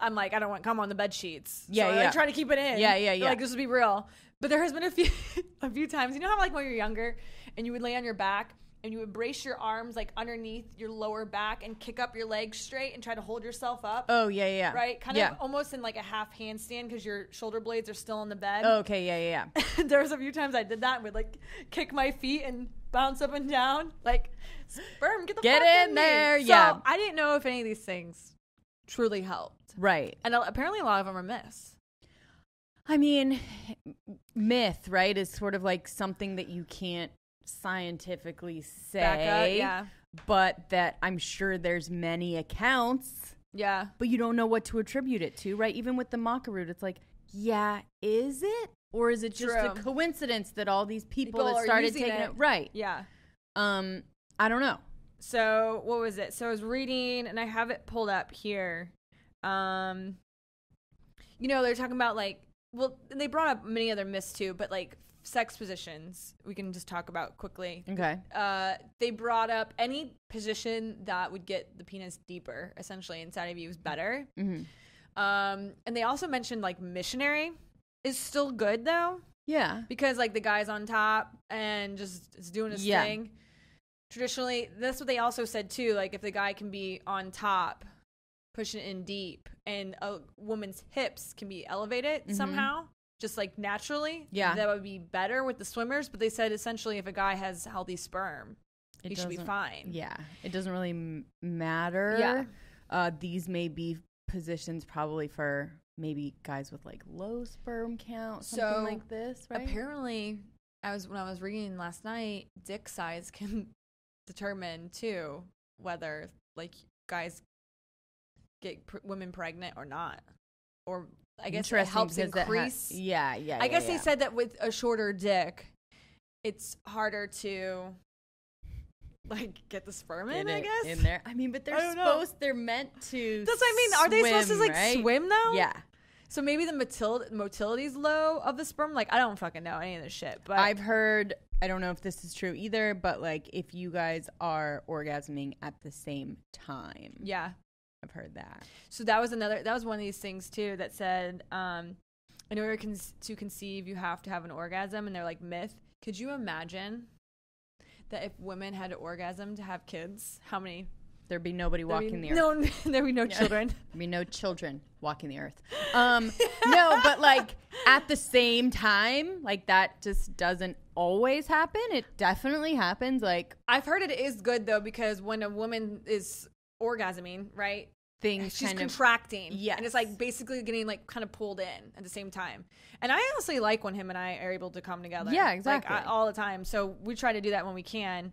I'm like I don't want cum on the bed sheets. Yeah, so I yeah. try to keep it in. Yeah, yeah, yeah. Like this would be real. But there has been a few a few times. You know how like when you're younger and you would lay on your back and you would brace your arms like underneath your lower back and kick up your legs straight and try to hold yourself up. Oh, yeah, yeah. Right, kind yeah. of almost in like a half handstand because your shoulder blades are still on the bed. Oh, okay, yeah, yeah, yeah. there was a few times I did that and would like kick my feet and bounce up and down. Like, sperm, get the Get in me. there, So, yeah. I didn't know if any of these things truly helped, Right. and apparently a lot of them are myths. I mean, myth, right, is sort of like something that you can't scientifically say, up, yeah, but that I'm sure there's many accounts, yeah. but you don't know what to attribute it to, right? Even with the maca root, it's like, yeah, is it? Or is it just a coincidence that all these people, People that started taking it. it, right? Yeah. Um, I don't know. So what was it? So I was reading, and I have it pulled up here. Um, you know, they're talking about like, well, they brought up many other myths too, but like sex positions. We can just talk about quickly. Okay. Uh, they brought up any position that would get the penis deeper, essentially inside of you, is better. hmm Um, and they also mentioned like missionary is still good though Yeah. because like the guy's on top and just is doing his Yeah. thing. Traditionally, that's what they also said too. Like if the guy can be on top, pushing in deep, and a woman's hips can be elevated Mhm. somehow, just like naturally, Yeah. that would be better with the swimmers. But they said essentially, if a guy has healthy sperm, It he should be fine. Yeah. It doesn't really m- matter. Yeah. Uh, these may be positions probably for maybe guys with like low sperm count, something So, like this, right? Apparently, I was when I was reading last night, dick size can determine too whether like guys get pr- women pregnant or not, or I guess it helps that ha- increase. yeah, yeah. I yeah, guess they said that with a shorter dick, it's harder to like get the sperm in. I guess in there. I mean, but they're don't know. supposed. They're meant to. That's what I mean. Are they supposed to like right? swim though? Yeah. So maybe the motil- motility's low of the sperm. Like I don't fucking know any of this shit, but I've heard. I don't know if this is true either, but like if you guys are orgasming at the same time, yeah. I've heard that. So that was another. That was one of these things too that said, um, in order con- to conceive, you have to have an orgasm, and they're like myth. Could you imagine that if women had an orgasm to have kids, how many? There'd be nobody there'd be walking the earth. No, there'd be no Yeah. children. There'd be no children walking the earth. Um, no, but like at the same time, like that just doesn't always happen. It definitely happens. Like I've heard it is good though because when a woman is orgasming, right? things She's of contracting. Yes. And it's like basically getting like kind of pulled in at the same time. And I honestly like when him and I are able to come together. Yeah, Like, exactly. I- all the time. So we try to do that when we can.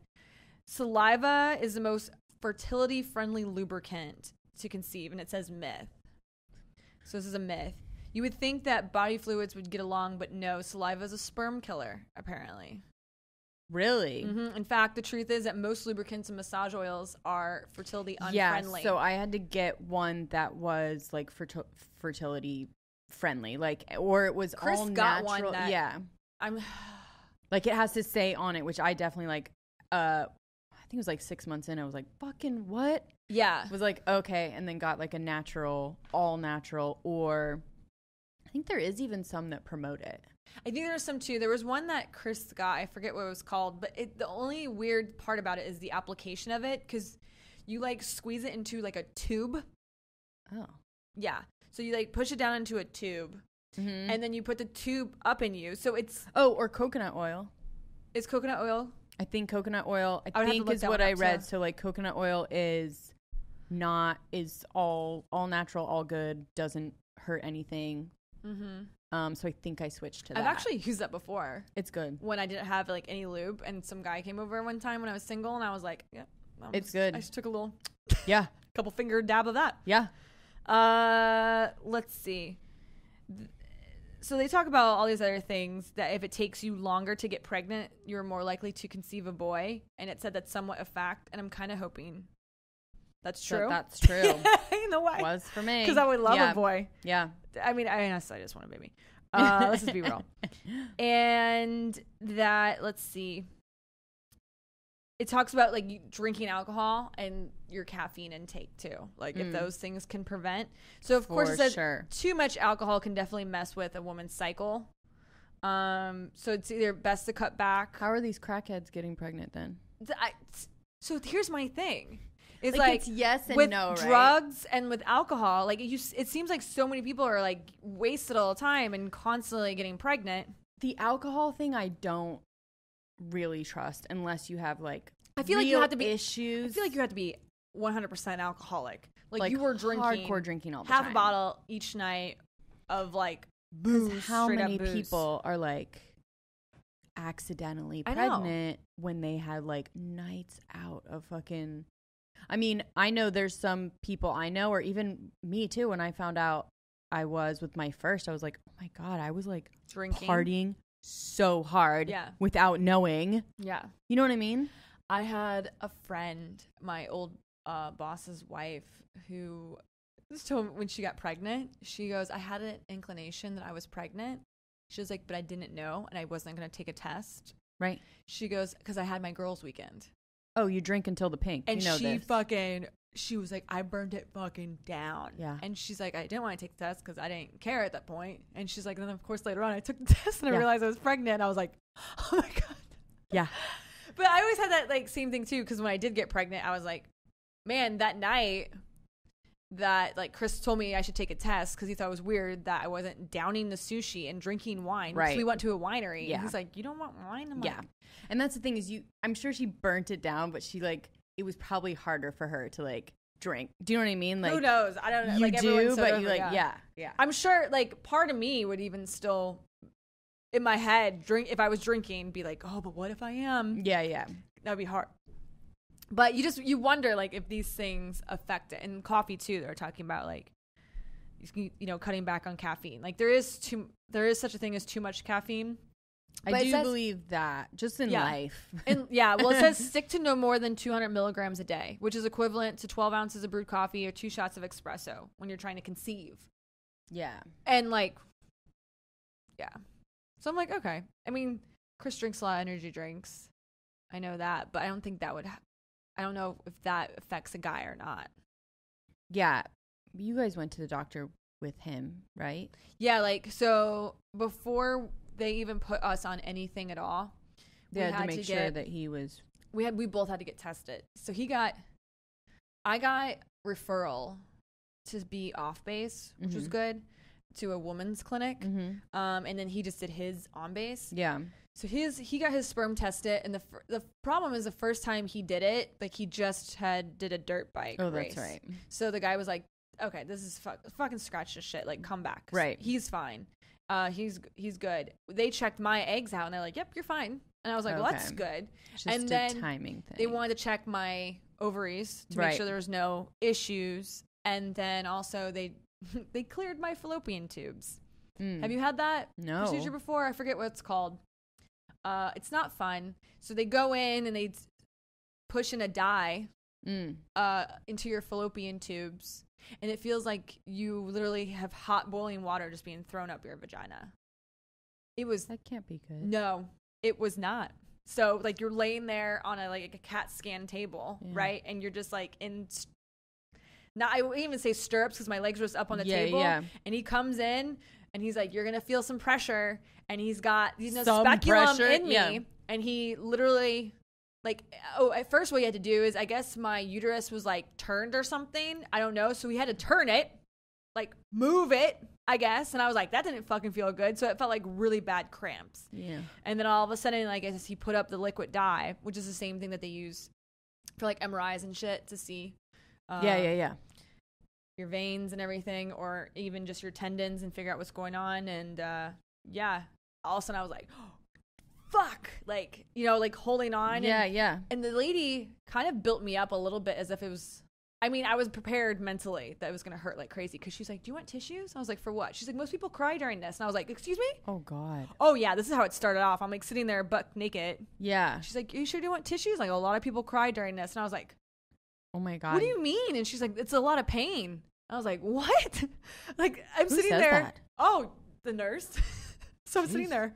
Saliva is the most fertility friendly lubricant to conceive, and it says myth. So this is a myth. You would think that body fluids would get along, but no, saliva is a sperm killer, apparently. Really. hmm In fact, the truth is that most lubricants and massage oils are fertility unfriendly. Yeah, so I had to get one that was like fertil- fertility friendly, like or it was Chris all got one natural. that- yeah, I'm like it has to say on it, which I definitely like. Uh, I think it was like six months in. I was like, "Fucking what?" yeah. was like, "Okay," and then got like a natural, all natural, or I think there is even some that promote it. I think there's some too. There was one that Chris got. I forget what it was called, but it, the only weird part about it is the application of it because you like squeeze it into like a tube. Oh, Yeah. So you like push it down into a tube, Mhm. and then you put the tube up in you. So it's oh, or coconut oil. Is coconut oil. I think coconut oil. I, I would have to think is what I read. too. So like coconut oil is not is all all natural, all good, doesn't hurt anything. Mm-hmm. Um, so I think I switched to that. I've actually used that before it's good. when I didn't have like any lube, and some guy came over one time when I was single, and I was like, yeah, I'm It's just- good. I just took a little Yeah, couple finger dab of that. yeah. Uh, let's see. Th- So they talk about all these other things that if it takes you longer to get pregnant, you're more likely to conceive a boy, and it said that's somewhat a fact. And I'm kind of hoping That's that true. that's true. you know why? Was for me. Because I would love yeah. a boy. Yeah. I mean, I honestly just want a baby. Uh, let's just be real. And that, let's see. It talks about like drinking alcohol and your caffeine intake too. Like if Mm. those things can prevent. So of course it says sure. too much alcohol can definitely mess with a woman's cycle. Um, so it's either best to cut back. How are these crackheads getting pregnant then? I- so here's my thing. It's Like, like, it's yes and with no, right? drugs and with alcohol, like you, it seems like so many people are like wasted all the time and constantly getting pregnant. The alcohol thing I don't really trust unless you have like I feel like you have to be- issues. I feel like you have to be 100% alcoholic. Like, like you were drinking hardcore drinking all the half time. a bottle each night of like booze. How many booze. people are like accidentally pregnant when they had like nights out of fucking? I mean, I know there's some people I know, or even me too. When I found out I was with my first, I was like, oh my god, I was like drinking? partying so hard, Yeah. without knowing. Yeah. You know what I mean? I had a friend, my old uh, boss's wife, who just told me when she got pregnant, she goes, I had an inclination that I was pregnant. She was like, but I didn't know and I wasn't going to take a test. Right. She goes, because I had my girls' weekend. Oh, you drink until the pink. And you know she this. fucking, she was like, I burned it fucking down. Yeah. And she's like, I didn't want to take the test because I didn't care at that point. And she's like, then of course later on I took the test and I Yeah. realized I was pregnant. I was like, oh my God. Yeah. But I always had that like same thing too because when I did get pregnant, I was like, man, that night that like Chris told me I should take a test because he thought it was weird that I wasn't downing the sushi and drinking wine. Right. So we went to a winery. Yeah. And he's like, you don't want wine? I'm Yeah. like, And that's the thing is you I'm sure she burnt it down, but she like it was probably harder for her to like drink. Do you know what I mean? Like who knows? I don't know. You like, do, so but you like yeah. Yeah. I'm sure like part of me would even still in my head drink if I was drinking be like, oh, but what if I am? Yeah, yeah. That'd be hard. But you just you wonder like if these things affect it. And coffee too. They're talking about like you know cutting back on caffeine. Like there is too there is such a thing as too much caffeine. But I do says- believe that just in Yeah. life. And yeah, well, it says stick to no more than 200 milligrams a day, which is equivalent to 12 ounces of brewed coffee or two shots of espresso when you're trying to conceive. yeah. And like, yeah. So I'm like, okay. I mean, Chris drinks a lot of energy drinks. I know that, but I don't think that would. Ha- I don't know if that affects a guy or not. Yeah. You guys went to the doctor with him, right? Yeah, like so before they even put us on anything at all, They we had, had to make to sure that he was we had we both had to get tested. So he got, I got referral to be off base, which was Mhm. good, to a woman's clinic. mm-hmm. Um, and then he just did his on base. Yeah. So his he got his sperm tested, and the fir- the problem is the first time he did it, like he just had did a dirt bike. Oh, race. that's right. So the guy was like, "Okay, this is fu- fucking scratch this shit. Like, come back. Right. He's fine. Uh, he's he's good. They checked my eggs out, and they're like, "Yep, you're fine." And I was like, "Well, that's good." Just And a then timing thing. They wanted to check my ovaries to Right. make sure there was no issues, and then also they they cleared my fallopian tubes. Mm. Have you had that no procedure before? I forget what it's called. Uh, it's not fun. So they go in and they push in a dye Mm. uh, into your fallopian tubes, and it feels like you literally have hot boiling water just being thrown up your vagina. It was That can't be good. no, it was not. So like you're laying there on a like a CAT scan table, Yeah. right? And you're just like in. st- Not I wouldn't even say stirrups because my legs were just up on the yeah, table. Yeah. And he comes in and he's like, "You're gonna feel some pressure," and he's got you know Some speculum pressure, in me, yeah. and he literally. Like oh, at first what he had to do is I guess my uterus was like turned or something. I don't know. So he had to turn it, like move it, I guess. And I was like, that didn't fucking feel good. So it felt like really bad cramps. Yeah. And then all of a sudden, like, I guess he put up the liquid dye, which is the same thing that they use for like MRIs and shit to see. Uh, yeah. Yeah. Yeah. Your veins and everything, or even just your tendons and figure out what's going on. And uh, yeah, all of a sudden I was like, fuck. Like, you know, like holding on. Yeah. And, Yeah. and the lady kind of built me up a little bit as if it was. I mean, I was prepared mentally that it was going to hurt like crazy because she's like, Do you want tissues? I was like, For what? She's like, Most people cry during this. And I was like, Excuse me? Oh God. Oh, yeah, this is how it started off. I'm like sitting there buck naked. Yeah. She's like, You sure do you want tissues? Like, a lot of people cry during this. And I was like, Oh my god. What do you mean? And she's like, it's a lot of pain. I was like, what? like, I'm Who sitting says there. that? Oh, the nurse. so I'm sitting there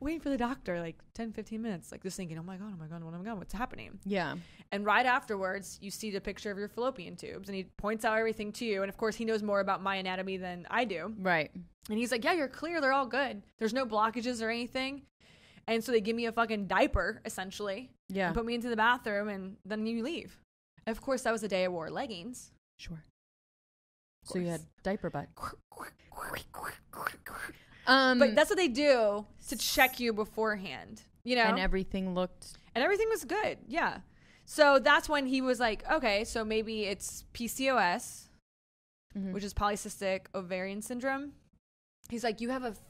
waiting for the doctor, like 10, 15 minutes, like just thinking, oh my God, oh my God, oh my God, what's happening? Yeah. And right afterwards, you see the picture of your fallopian tubes and he points out everything to you. And of course, he knows more about my anatomy than I do. Right. And he's like, yeah, you're clear. They're all good. There's no blockages or anything. And so they give me a fucking diaper, essentially, Yeah. put me into the bathroom, and then you leave. And of course, that was the day I wore leggings. Sure. So you had diaper butt. Um, But that's what they do to check you beforehand, you know? and everything looked. and everything was good. Yeah. So that's when he was like, okay, so maybe it's PCOS, Mhm. which is polycystic ovarian syndrome. He's like, you have a, f-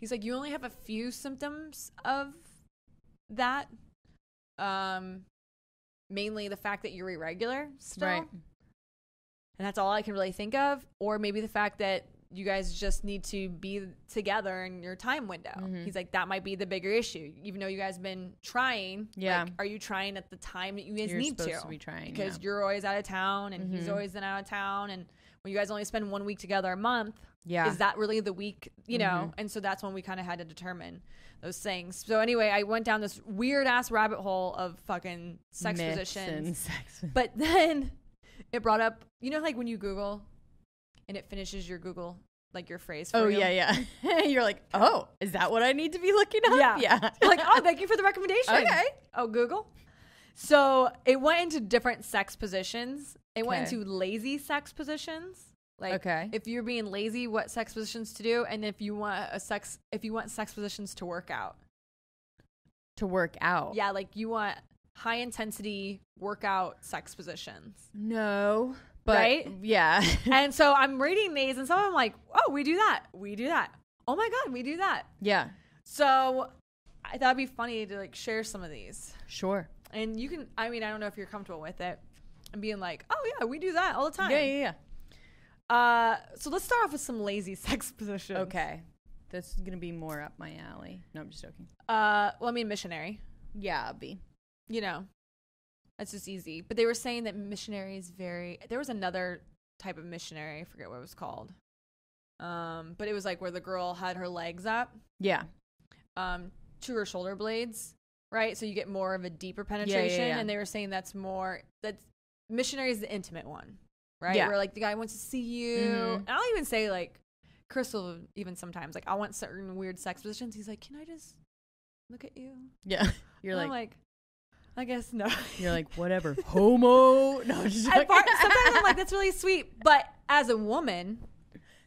he's like, you only have a few symptoms of that. Um, mainly the fact that you're irregular still. Right. And that's all I can really think of. Or maybe the fact that you guys just need to be together in your time window. Mhm. He's like, that might be the bigger issue. Even though you guys have been trying. Yeah. Like, are you trying at the time that you guys You're need to? to be trying, Because yeah. you're always out of town and he's Mhm. always been out of town. And when you guys only spend one week together a month, Yeah. is that really the week, you know? Mhm. And so that's when we kind of had to determine those things. So anyway, I went down this weird ass rabbit hole of fucking sex Myths positions. and sex. But then it brought up, you know, like when you Google and it finishes your Google, like your phrase. For Oh you? yeah, yeah. You're like, oh, is that what I need to be looking up? Yeah. yeah. like, oh, thank you for the recommendation. Okay. Oh, Google. So it went into different sex positions. It went into lazy sex positions. Like, Okay. if you're being lazy, what sex positions to do, and if you want a sex, if you want sex positions to work out. to work out. Yeah, like you want high intensity workout sex positions. No. But Right? yeah. and so I'm reading these, and some of them like, oh, we do that, we do that. Oh my god, we do that. yeah. So I thought it'd be funny to like share some of these, Sure. and you can. I mean, I don't know if you're comfortable with it, and being like, oh yeah, we do that all the time. Yeah, yeah, yeah, Uh, so let's start off with some lazy sex positions. yeah. Okay. That's gonna be more up my alley. No, I'm just joking. Uh, well, I mean, missionary. Yeah, I'll be. You know, that's just easy. But they were saying that missionary is very. There was another type of missionary. I forget what it was called. Um, but it was like where the girl had her legs up, Yeah. um, to her shoulder blades, right? So you get more of a deeper penetration. yeah. And they were saying that's more that's missionary is the intimate one, right? Yeah. Where like the guy wants to see you. Mhm. And I'll even say like Chris'll even sometimes like I want certain weird sex positions. He's like, can I just look at you? Yeah. You're like, like, I guess no. you're like whatever. Homo. No, I'm just part- sometimes I'm like, that's really sweet. But as a woman,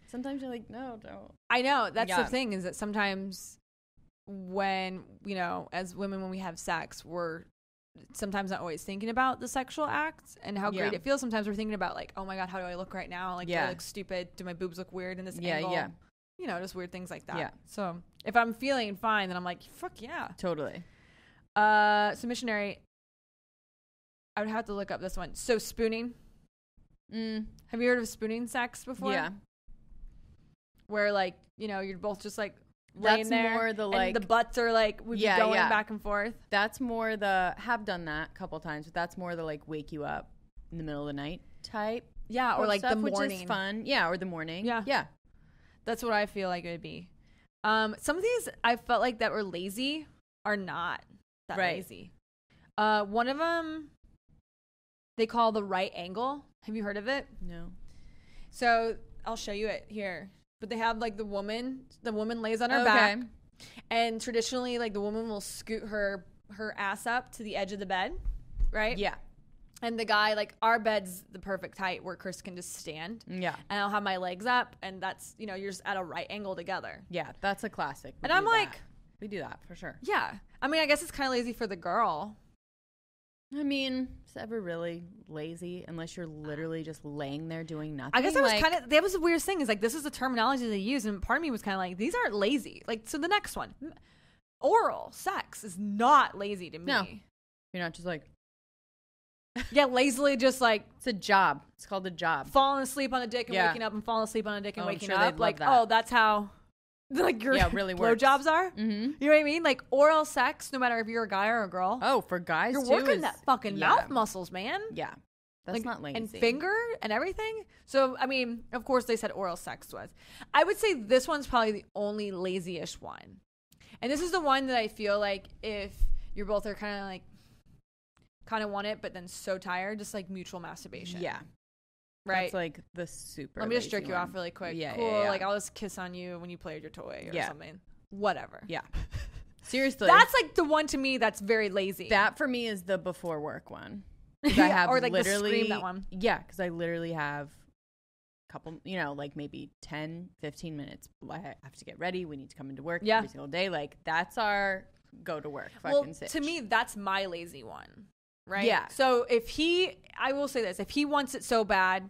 Sometimes you're like, no, don't. I know that's Yeah. the thing is that sometimes when, you know, as women, when we have sex, we're sometimes not always thinking about the sexual act and how great Yeah. it feels. Sometimes we're thinking about, like, oh my God, how do I look right now? Like, do I look stupid? Do my boobs look weird in this Yeah, angle? yeah. You know, just weird things like that. Yeah. So if I'm feeling fine, then I'm like, fuck yeah. Totally. Uh, so missionary, I would have to look up this one. So spooning. Mm, Have you heard of spooning sex before? yeah. Where like you know you're both just like That's there, more the, and like- the butts are like would Yeah, be going yeah. back and forth. That's more the have done that a couple times, but that's more the like wake you up in the middle of the night type. Yeah, or of like stuff, the which morning. is fun. Yeah, or the morning. Yeah. Yeah. That's what I feel like it would be. Um, some of these I felt like that were lazy are not that Right. lazy. Uh, one of them they call the right angle. Have you heard of it? No. So I'll show you it here. But they have like the woman, the woman lays on her Okay. back, and traditionally, like the woman will scoot her her ass up to the edge of the bed, right? Yeah. And the guy, like our bed's the perfect height where Chris can just stand, Yeah. and I'll have my legs up, and that's you know you're just at a right angle together. Yeah. That's a classic. We And I'm do like- we do that for sure. Yeah, I mean, I guess it's kind of lazy for the girl. I mean, it's ever really lazy unless you're literally just laying there doing nothing? I guess that was Like, kind of that was the weirdest thing is like this is the terminology they use, and part of me was kind of like these aren't lazy. Like so, the next one, oral sex is not lazy to me. No. You're not just like Yeah, lazily just like it's a job. It's called a job. falling asleep on a dick and Yeah. waking up and falling asleep on a dick and Oh, waking sure up. Like, that. oh, that's how like your Yeah, really blowjobs are. Mm-hmm. You know what I mean? Like oral sex, no matter if you're a guy or a girl, Oh, for guys you're too, working is- that fucking yeah. mouth muscles, man. Yeah. That's like, not lazy. and finger and everything. So I mean, of course they said oral sex was. I would say this one's probably the only lazyish one, and this is the one that I feel like if you're both are kind of like kind of want it, but then so tired, just like mutual masturbation. Yeah. Right. That's like the super. Let me just jerk you one. off really quick. Yeah, yeah, cool. yeah. Like I'll just kiss on you when you play with your toy or Yeah. something. Whatever. Yeah. Seriously. That's like the one to me that's very lazy. that for me is the before work one. I Yeah, have or like the literally scream that one. Yeah, because I literally have a couple, you know, like maybe 10, 15 minutes. I have to get ready. We need to come into work Yeah. every single day. Like that's our go to work fucking well, sitch. to me, that's my lazy one, right? Yeah. So if he, I will say this: if he wants it so bad,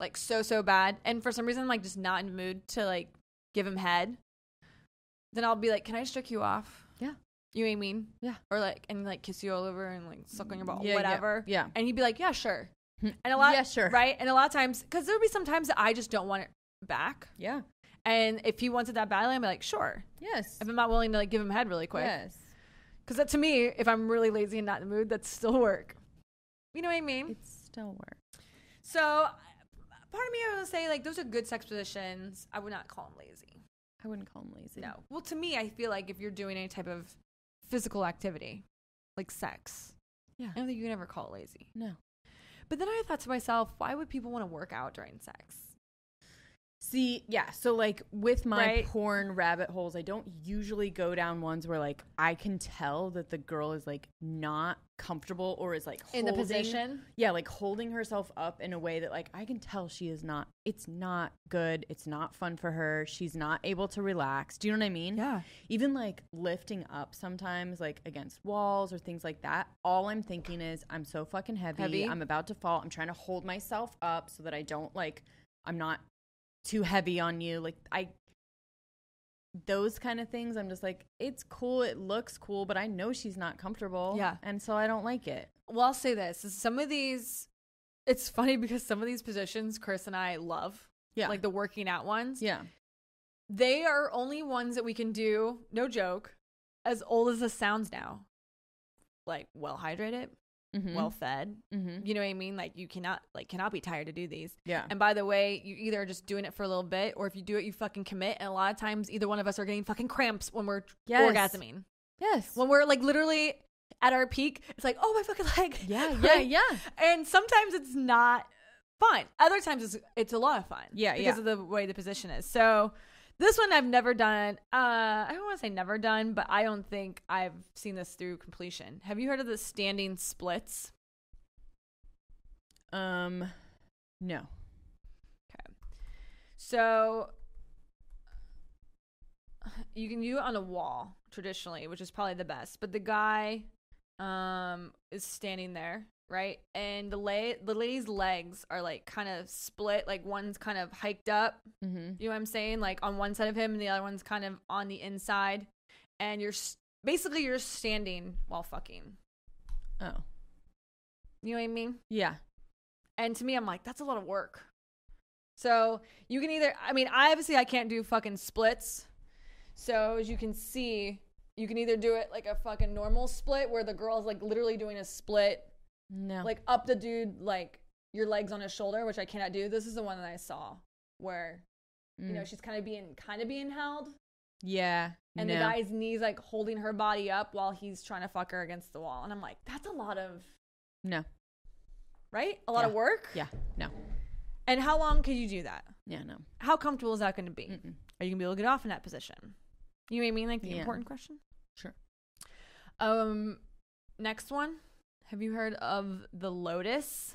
like so so bad, and for some reason I'm like just not in the mood to like give him head, then I'll be like, "Can I just jerk you off?" Yeah. You know what I mean? Yeah. Or like and like kiss you all over and like suck on your ball, Yeah, yeah, whatever. yeah. And he'd be like, "Yeah, sure." Hmm. And a lot, Yeah, sure. right? And a lot of times, because there'll be some times that I just don't want it back. Yeah. And if he wants it that badly, I'm like, sure. Yes. If I'm not willing to like give him head really quick, Yes. Because that to me, if I'm really lazy and not in the mood, that's still work. You know what I mean? It still work. So, part of me, I would say like those are good sex positions. I would not call them lazy. I wouldn't call him lazy. No. Well, to me, I feel like if you're doing any type of physical activity, like sex, Yeah. I don't think you can ever call it lazy. No. But then I thought to myself, why would people want to work out during sex? See, yeah. So like with my Right. porn rabbit holes, I don't usually go down ones where like I can tell that the girl is like not comfortable or is like In the position? Yeah, like holding herself up in a way that like I can tell she is not. It's not good. It's not fun for her. She's not able to relax. Do you know what I mean? Yeah. Even like lifting up sometimes, like against walls or things like that. All I'm thinking is I'm so fucking heavy. Heavy? I'm about to fall. I'm trying to hold myself up so that I don't like. I'm not too heavy on you. Like I those kind of things I'm just like it's cool, it looks cool, but I know she's not comfortable. Yeah. And so I don't like it. Well, I'll say this: is some of these, it's funny because some of these positions Chris and I love, Yeah. like the working out ones. Yeah. They are only ones that we can do, no joke, as old as this sounds now. Like well hydrated, Mhm. well fed. Mhm. You know what I mean? Like you cannot like cannot be tired to do these. Yeah. And by the way, you either are just doing it for a little bit, or if you do it, you fucking commit. And a lot of times, either one of us are getting fucking cramps when we're Yes. orgasming. yes. When we're like literally at our peak, it's like, oh my fucking leg. yeah, yeah, Right? yeah. And sometimes it's not fun. Other times it's it's a lot of fun. Yeah, because yeah. of the way the position is. So this one I've never done. Uh, I don't want to say never done, but I don't think I've seen this through completion. Have you heard of the standing splits? Um no. Okay. So you can do it on a wall traditionally, which is probably the best. But the guy um is standing there, right? And the la- the lady's legs are like kind of split, like one's kind of hiked up. Mhm. You know what I'm saying? Like on one side of him and the other one's kind of on the inside. And you're s- basically you're standing while fucking. Oh. You know what I mean? Yeah. And to me, I'm like, that's a lot of work. So you can either, I mean, I obviously I can't do fucking splits. So as you can see, you can either do it like a fucking normal split where the girl's like literally doing a split, No. like up the dude, like your legs on his shoulder, which I cannot do. This is the one that I saw where you know Mm. she's kind of being kind of being held, Yeah. and no. the guy's knees like holding her body up while he's trying to fuck her against the wall. And I'm like, that's a lot of No. right, a lot of work. Yeah. No. And how long could you do that? Yeah, no. How comfortable is that going to be? Mm-mm. Are you gonna be able to get off in that position? You know what I mean? Like the Yeah. important question. Sure. Um, next one. Have you heard of the Lotus?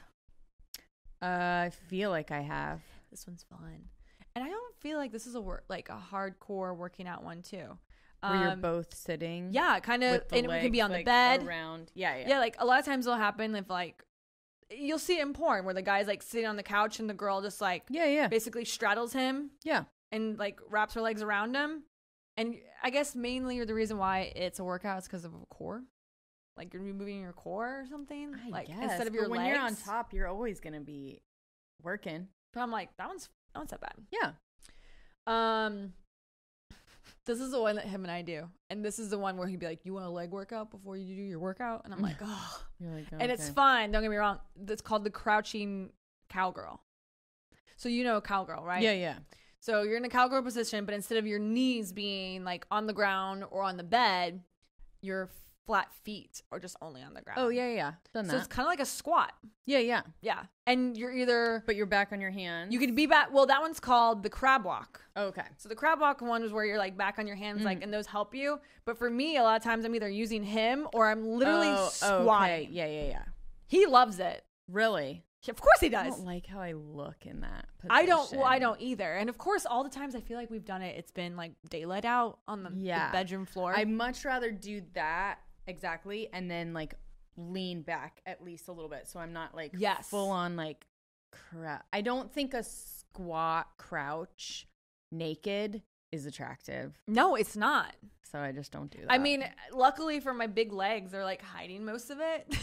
Uh, I feel like I have. This one's fun, and I don't feel like this is a work like a hardcore working out one too. Where you're Um, both sitting. yeah, kind of, and it can be legs, on the bed. around. Yeah, yeah. Yeah, like a lot of times it'll happen if like you'll see it in porn where the guy's like sitting on the couch and the girl just like Yeah, yeah. basically straddles him Yeah. and like wraps her legs around him. And I guess mainly the reason why it's a workout is because of a core. Like you're moving your core or something. I like guess. instead of but your when legs. you're on top, you're always gonna be working. But I'm like, that one's that one's not bad. Yeah. Um This is the one that him and I do, and this is the one where he'd be like, "You want a leg workout before you do your workout?" And I'm like, "Oh," You're like, and it's okay. fun. Don't get me wrong. It's called the crouching cowgirl. So you know cowgirl, right? Yeah, yeah. So you're in a cowgirl position, but instead of your knees being like on the ground or on the bed, your flat feet are just only on the ground. Oh, yeah, yeah. Done So that. it's kind of like a squat. yeah, yeah. Yeah. And you're either But you're back on your hands. you can be back. Well, that one's called the crab walk. Oh, okay. So the crab walk one was where you're like back on your hands, Mm. like, and those help you. But for me, a lot of times I'm either using him or I'm literally Oh, squatting. Okay. Yeah, yeah, yeah. He loves it. Really? Of course he does. I does. don't like how I look in that. Position. I don't. Well, I don't either. And of course, all the times I feel like we've done it, it's been like daylight out on the, the Yeah. bedroom floor. I'd much rather do that exactly, and then like lean back at least a little bit, so I'm not like Yes. full on like crap. I don't think a squat crouch naked is attractive, no, it's not. so I just don't do that. I mean, luckily for my big legs, they're like hiding most of it.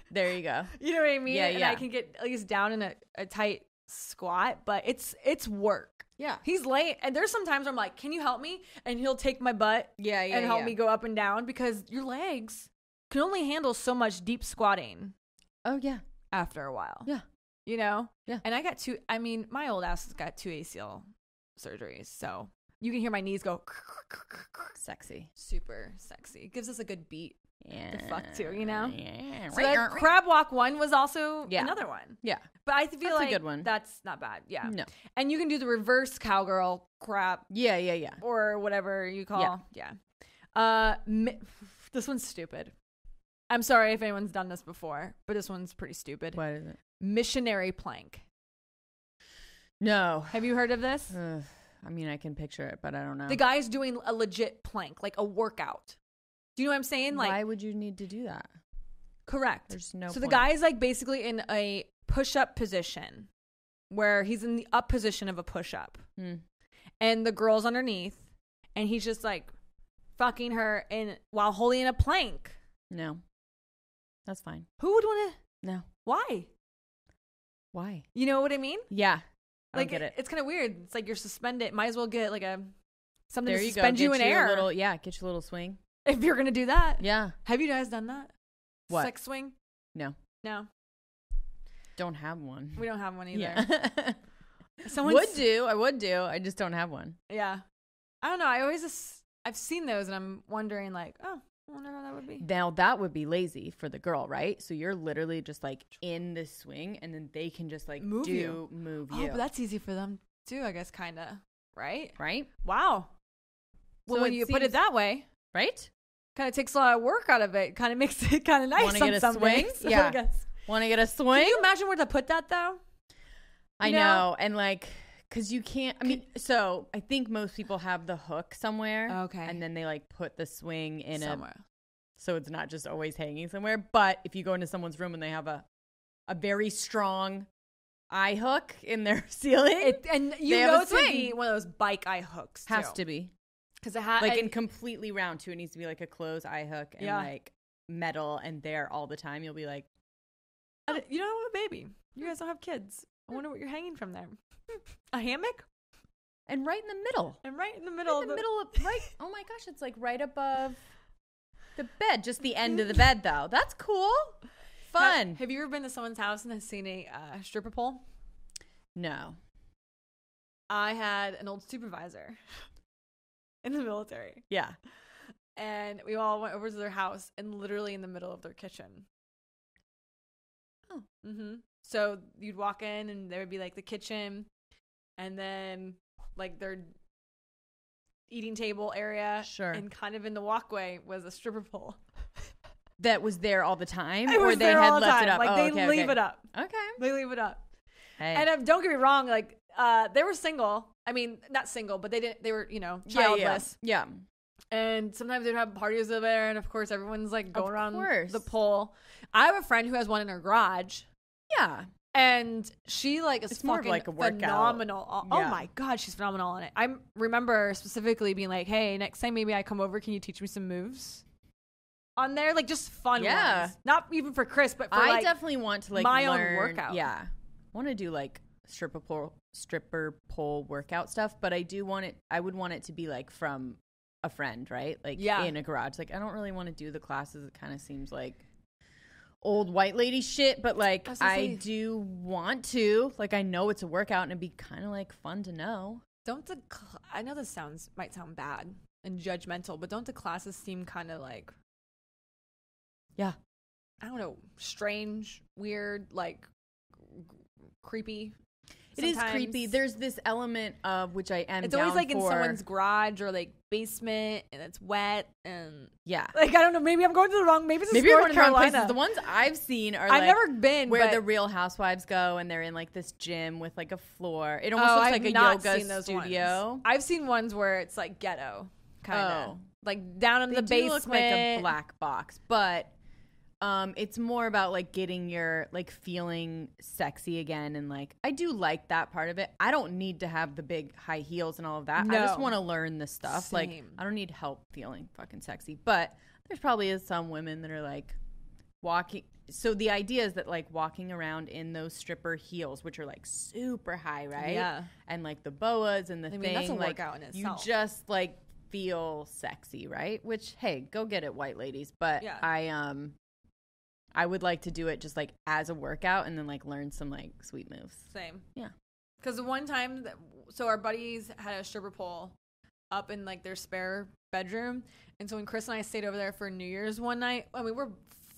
there you go. you know what I mean? Yeah, And yeah. I can get at least down in a, a tight squat, but it's it's work. Yeah, He's late, and there's some times I'm like, "Can you help me?" And he'll take my butt yeah, yeah, and help yeah. me go up and down because your legs can only handle so much deep squatting Oh yeah, after a while. yeah. You know? Yeah. And I got two, I mean, my old ass has got two ACL surgeries. So you can hear my knees go Sexy. super sexy. It gives us a good beat. Yeah. the fuck too, you know? Yeah. So that crab walk one was also Yeah. another one. Yeah. But I feel That's a good one. that's not bad. Yeah. No. And you can do the reverse cowgirl crap Yeah, yeah, yeah. or whatever you call. Yeah. Yeah. Uh, mi- this one's stupid. I'm sorry if anyone's done this before, but this one's pretty stupid. What is it? Missionary plank. No. Have you heard of this? I mean, I can picture it, but I don't know. The guy's doing a legit plank, like a workout. Do you know what I'm saying? Like, Why would you need to do that? correct. There's no. so the guy is like basically in a push up position where he's in the up position of a push up Hmm. and the girl's underneath and he's just like fucking her in while holding a plank. No. That's fine. Who would want to? No. Why? Why? You know what I mean? Yeah. I like get it. It's kind of weird. It's like you're suspended. Might as well get like a something There to you go. suspend you Get in a air Little, yeah. Get you a little swing. If you're gonna do that. Yeah. Have you guys done that? What? Sex swing? No. No, Don't have one. we don't have one either. Yeah. Someone would do. I would do. I just don't have one. Yeah. I don't know. I always just, I've seen those and I'm wondering like, oh, I wonder how that would be. Now that would be lazy for the girl, right? So you're literally just like in the swing, and then they can just like Move do you. move Oh, you, but that's easy for them too, I guess, kind of. Right? right? Wow. Well, So when you put it that way, Right? kind of takes a lot of work out of it. Kind of makes it kind of nice. Wanna get a some swing? days, Yeah. Want to get a swing? Can you imagine where to put that though? I you know? know, and like, cause you can't. I mean, so I think most people have the hook somewhere, Okay. and then they like put the swing in Somewhere. a, so it's not just always hanging somewhere. But if you go into someone's room and they have a, a very strong eye hook in their ceiling, It, and you know gonna be one of those bike eye hooks. has to be because it has like and completely round too. It needs to be like a closed eye hook and Yeah. like metal and there all the time. You'll be like, you don't have a baby. You guys don't have kids. I wonder what you're hanging from there. A hammock? and right in the middle, And right in the middle in the the middle of right. Oh my gosh, it's like right above the bed, just the end of the bed though. That's cool, fun. Ha- have you ever been to someone's house and has seen a uh, stripper pole? no, I had an old supervisor in the military, yeah, and we all went over to their house and literally in the middle of their kitchen. Oh. Mm-hmm. So you'd walk in and there would be like the kitchen, and then like their eating table area. Sure. And kind of in the walkway was a stripper pole. that was there all the time, It or they there had left time. it up. Like Oh, they okay, leave okay. it up. Okay, They leave it up. hey, And um, don't get me wrong, like uh, they were single. I mean, not single, but they didn't. They were, you know, yeah, yeah, childless. yeah. And sometimes they'd have parties over there, and of course, everyone's like going around the pole. I have a friend who has one in her garage, yeah. and she like is It's more fucking like a phenomenal. Oh, oh my god, she's phenomenal on it. I remember specifically being like, "Hey, next time maybe I come over, can you teach me some moves?" On there, like just fun Yeah. ones, not even for Chris, but for I like definitely want to like my own workout. Yeah, want to do like stripper pole, stripper pole workout stuff, but I do want it. I would want it to be like from a friend, right? Like Yeah. in a garage. Like I don't really want to do the classes. It kind of seems like old white lady shit, but like I I, say- do want to. Like I know it's a workout and it'd be kind of like fun to know. Don't the cl- I know this sounds might sound bad and judgmental, but don't the classes seem kind of like Yeah. I don't know, strange, weird, like creepy. It is sometimes? creepy. There's this element of which I am. It's always down like in for- someone's garage or like basement, and it's wet and yeah. like I don't know. Maybe I'm going to the wrong. Maybe it's Maybe you're North going to the wrong Carolina. places. The ones I've seen are I've like never been where but- the Real Housewives go, and they're in like this gym with like a floor. It almost Oh, looks like a not yoga seen those studio. Ones. I've seen ones where it's like ghetto, kind of Oh. like down in They the do basement. look like a black box, but um, it's more about like getting your like feeling sexy again, and like I do like that part of it. I don't need to have the big high heels and all of that. I just want to learn the stuff. Like I don't need help feeling fucking sexy, but there's probably is some women that are like walking. So the idea is that like walking around in those stripper heels, which are like super high, right? Yeah. and like the boas and the I thing. mean, that's a like, workout in You just like feel sexy, right? Which hey, go get it, white ladies. But Yeah. I um, I would like to do it just like as a workout and then like learn some like sweet moves. Same. Yeah. Because the one time, that, so our buddies had a stripper pole up in like their spare bedroom, and so when Chris and I stayed over there for New Year's one night, I mean we're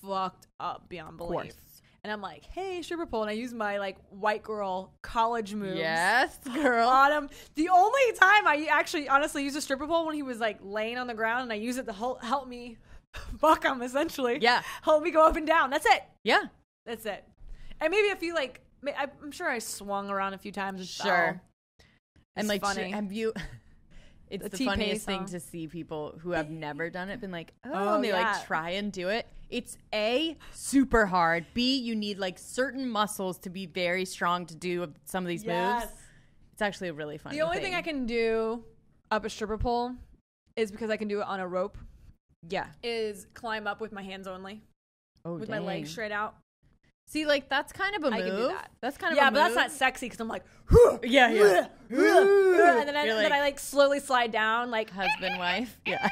fucked up beyond belief. And I'm like, hey, stripper pole, and I use my like white girl college moves. Yes, girl. On him. The only time I actually honestly used a stripper pole when he was like laying on the ground, and I use it to help, help me fuck him essentially. Yeah. help me go up and down. That's it. Yeah. That's it. And maybe a few like I'm sure I swung around a few times. Sure. and like, funny. have you? It's The the, funniest thing to see people who have never done it been like, oh, Oh, and they yeah. like try and do it. It's a super hard. B, you need like certain muscles to be very strong to do some of these Yes. moves. It's actually a really fun. The only thing I can do up a stripper pole is because I can do it on a rope. Yeah. Is climb up with my hands only, Oh, with my legs straight out. See, like that's kind of a move. I can do that. That's kind of yeah, but that's not sexy because I'm like, Yeah, yeah. and then I, You're then I like- like slowly slide down, like husband wife. Yeah,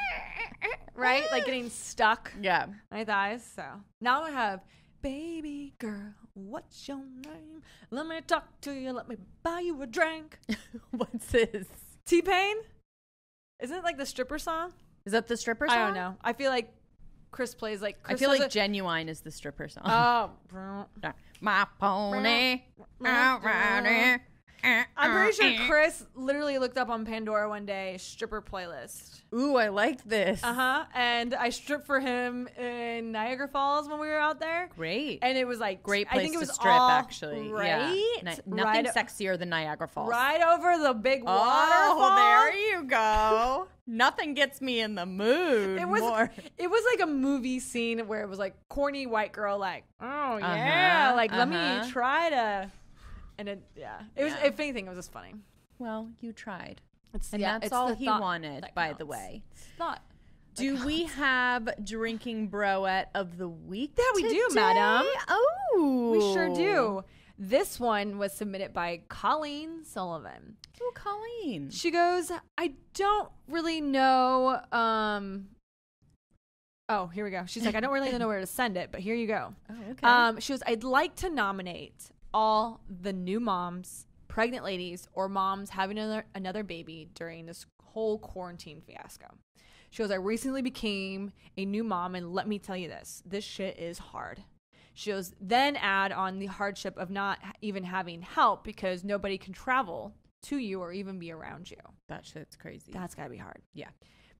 right, like getting stuck. yeah. my thighs. So now I have baby girl, what's your name? Let me talk to you. Let me buy you a drink. What's this? T Pain, isn't it like the stripper song? Is that the stripper song? I don't know. I feel like Chris plays like. I feel like it- Ginuwine is the stripper song. Oh, My pony. I'm I'm pretty sure Chris literally looked up on Pandora one day stripper playlist. Ooh, I like this. Uh huh. And I stripped for him in Niagara Falls when we were out there. Great. And it was like Great I place think it to was strip, actually. Right. Yeah. Ni- nothing right, sexier than Niagara Falls. right over the big Oh, waterfall. there you go. nothing gets me in the mood It was more. it was like a movie scene where it was like corny white girl like oh yeah Uh-huh, like let uh-huh. me try to and it yeah it was Yeah. if anything it was just funny Well, you tried. it's And yeah, that's it's all he wanted, by the way. It's thought that Do we have drinking broette of the week? Yeah, we do, madam. Oh, we sure do this one was submitted by Colleen Sullivan Oh, Colleen. she goes I don't really know um oh here we go she's like I don't really know where to send it but here you go Oh, okay. Um, she goes, I'd like to nominate all the new moms, pregnant ladies, or moms having another, another baby during this whole quarantine fiasco. She goes, I recently became a new mom, and let me tell you this this shit is hard. She goes, then add on the hardship of not even having help because nobody can travel to you or even be around you. that shit's crazy. That's gotta be hard. yeah.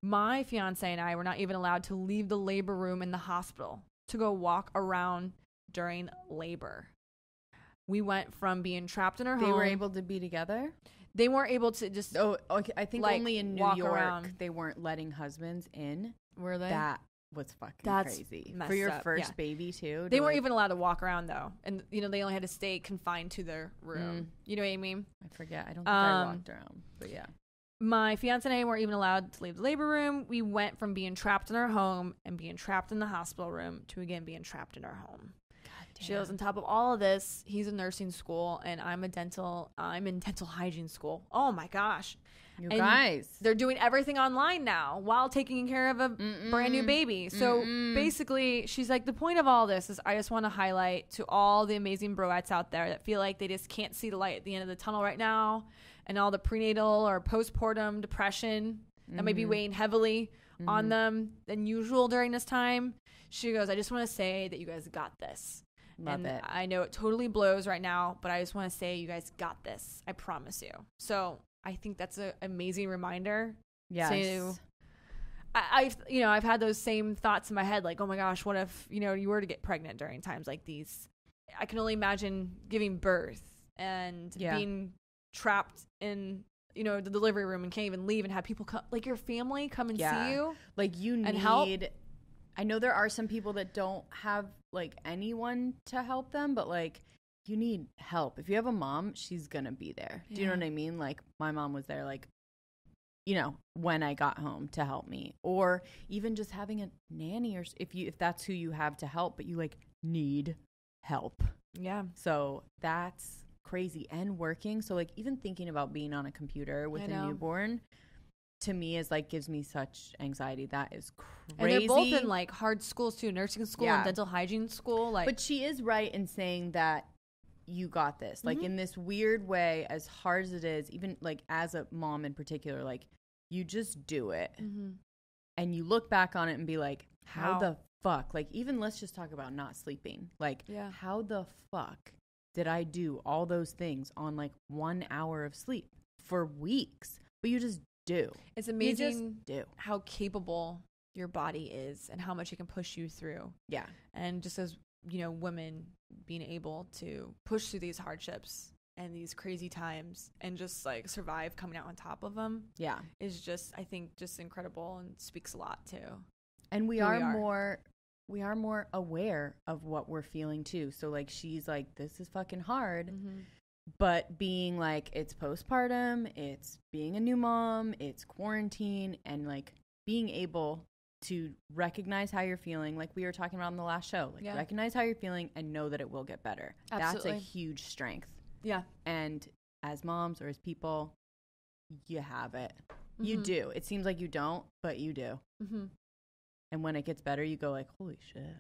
My fiance and I were not even allowed to leave the labor room in the hospital to go walk around during labor. We went from being trapped in our They home. They were able to be together. They weren't able to just. Oh, okay. I think Like, only in New York around. they weren't letting husbands in. Were they? That was fucking That's crazy for your up, first yeah. baby too. they weren't like- even allowed to walk around though, and you know they only had to stay confined to their room. You know what I mean? I forget. I don't think I Um, walked around, but yeah. My fiance and I weren't even allowed to leave the labor room. We went from being trapped in our home and being trapped in the hospital room to again being trapped in our home. She goes, on top of all of this, he's in nursing school and I'm a dental, I'm in dental hygiene school. Oh my gosh. You And guys. they're doing everything online now while taking care of a brand new baby. So basically, she's like, the point of all this is I just want to highlight to all the amazing broettes out there that feel like they just can't see the light at the end of the tunnel right now, and all the prenatal or postpartum depression that may be mm-hmm. weighing heavily on mm-hmm. them than usual during this time. She goes, I just want to say that you guys got this. Love and it. I know it totally blows right now, but I just want to say you guys got this. I promise you. So I think that's an amazing reminder Yes. to I, I've you know I've had those same thoughts in my head like oh my gosh what if you know you were to get pregnant during times like these I can only imagine giving birth and Yeah. being trapped in you know the delivery room and can't even leave and have people come like your family come and Yeah. see you like you need and help. I know there are some people that don't have like anyone to help them, but like you need help. If you have a mom, she's gonna be there. Do you know what I mean? Like my mom was there like you know, when I got home to help me. Or even just having a nanny or if you if that's who you have to help, but you like need help. yeah So that's crazy and working. So like even thinking about being on a computer with I a know. newborn to me is like gives me such anxiety. That is crazy. and they're both in like hard schools too nursing school Yeah. and dental hygiene school like but she is right in saying that you got this. Like Mhm. in this weird way, as hard as it is, even like as a mom in particular, like you just do it Mhm. and you look back on it and be like, how, How? the fuck? Like even let's just talk about not sleeping. Like Yeah. how the fuck did I do all those things on like one hour of sleep for weeks? But you just do. it's amazing do. how capable your body is and how much it can push you through Yeah. and just as you know women being able to push through these hardships and these crazy times and just like survive coming out on top of them Yeah. is just i think just incredible and speaks a lot too and we are, we are. more we are more aware of what we're feeling too so like she's like this is fucking hard Mm-hmm. But being like it's postpartum it's being a new mom it's quarantine and like being able to recognize how you're feeling like we were talking about in the last show like Yeah. recognize how you're feeling and know that it will get better. That's a huge strength. Yeah. And as moms or as people you have it. You Mhm. do. It seems like you don't but you do. Mm-hmm. and when it gets better you go like holy shit.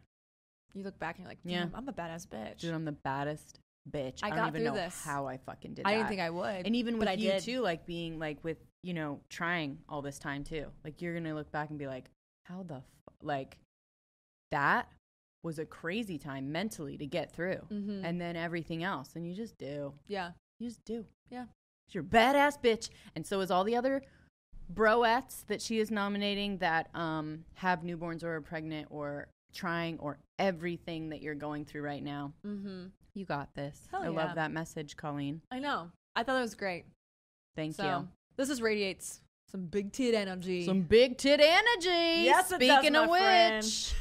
You look back and you're like Yeah. I'm a badass bitch. Dude, I'm the baddest bitch. I I, got don't even through know this. how I fucking did i that. didn't think i would and even with I you did. too, like being like with you know trying all this time too. Like you're gonna look back and be like, how the f-? like that was a crazy time mentally to get through, Mhm. and then everything else, and you just do, yeah you just do. Yeah. you're a badass bitch, and so is all the other broettes that she is nominating that um have newborns or are pregnant or trying or everything that you're going through right now. mm-hmm. You got this. Hell I yeah. love that message, Colleen. i know i thought it was great Thank so you. this is radiates some big tit energy Some big tit energy. Yes, it does, Speaking of which,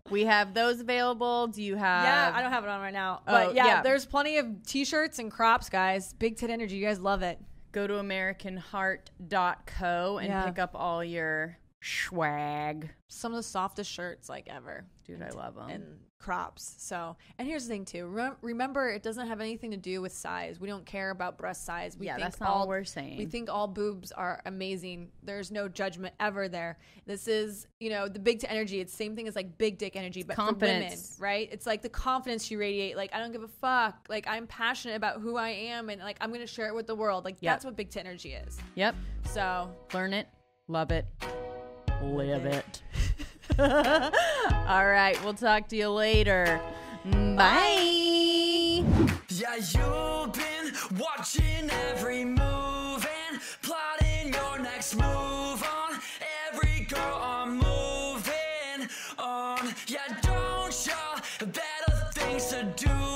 we have those available. Do you have? Yeah, I don't have it on right now. Oh, But yeah, yeah. there's plenty of t-shirts and crops, guys. Big tit energy. You guys love it. Go to AmericanHeart.co and Yeah. pick up all your swag. Some of the softest shirts like ever. Dude, I love them. And crops. So, and here's the thing too. Rem- remember, it doesn't have anything to do with size. We don't care about breast size. We yeah, think that's not all all we're saying. We think all boobs are amazing. There's no judgment ever there. This is, you know, the big tit energy. It's the same thing as like big dick energy, but for women, confidence. right? It's like the confidence you radiate. Like I don't give a fuck. Like I'm passionate about who I am, and like I'm gonna share it with the world. Like Yep. that's what big tit energy is. yep. So Learn it, love it, live it. all right, we'll talk to you later. Bye. Yeah, you've been watching every move and plotting your next move on every girl I'm moving on. Yeah, don't ya better things to do?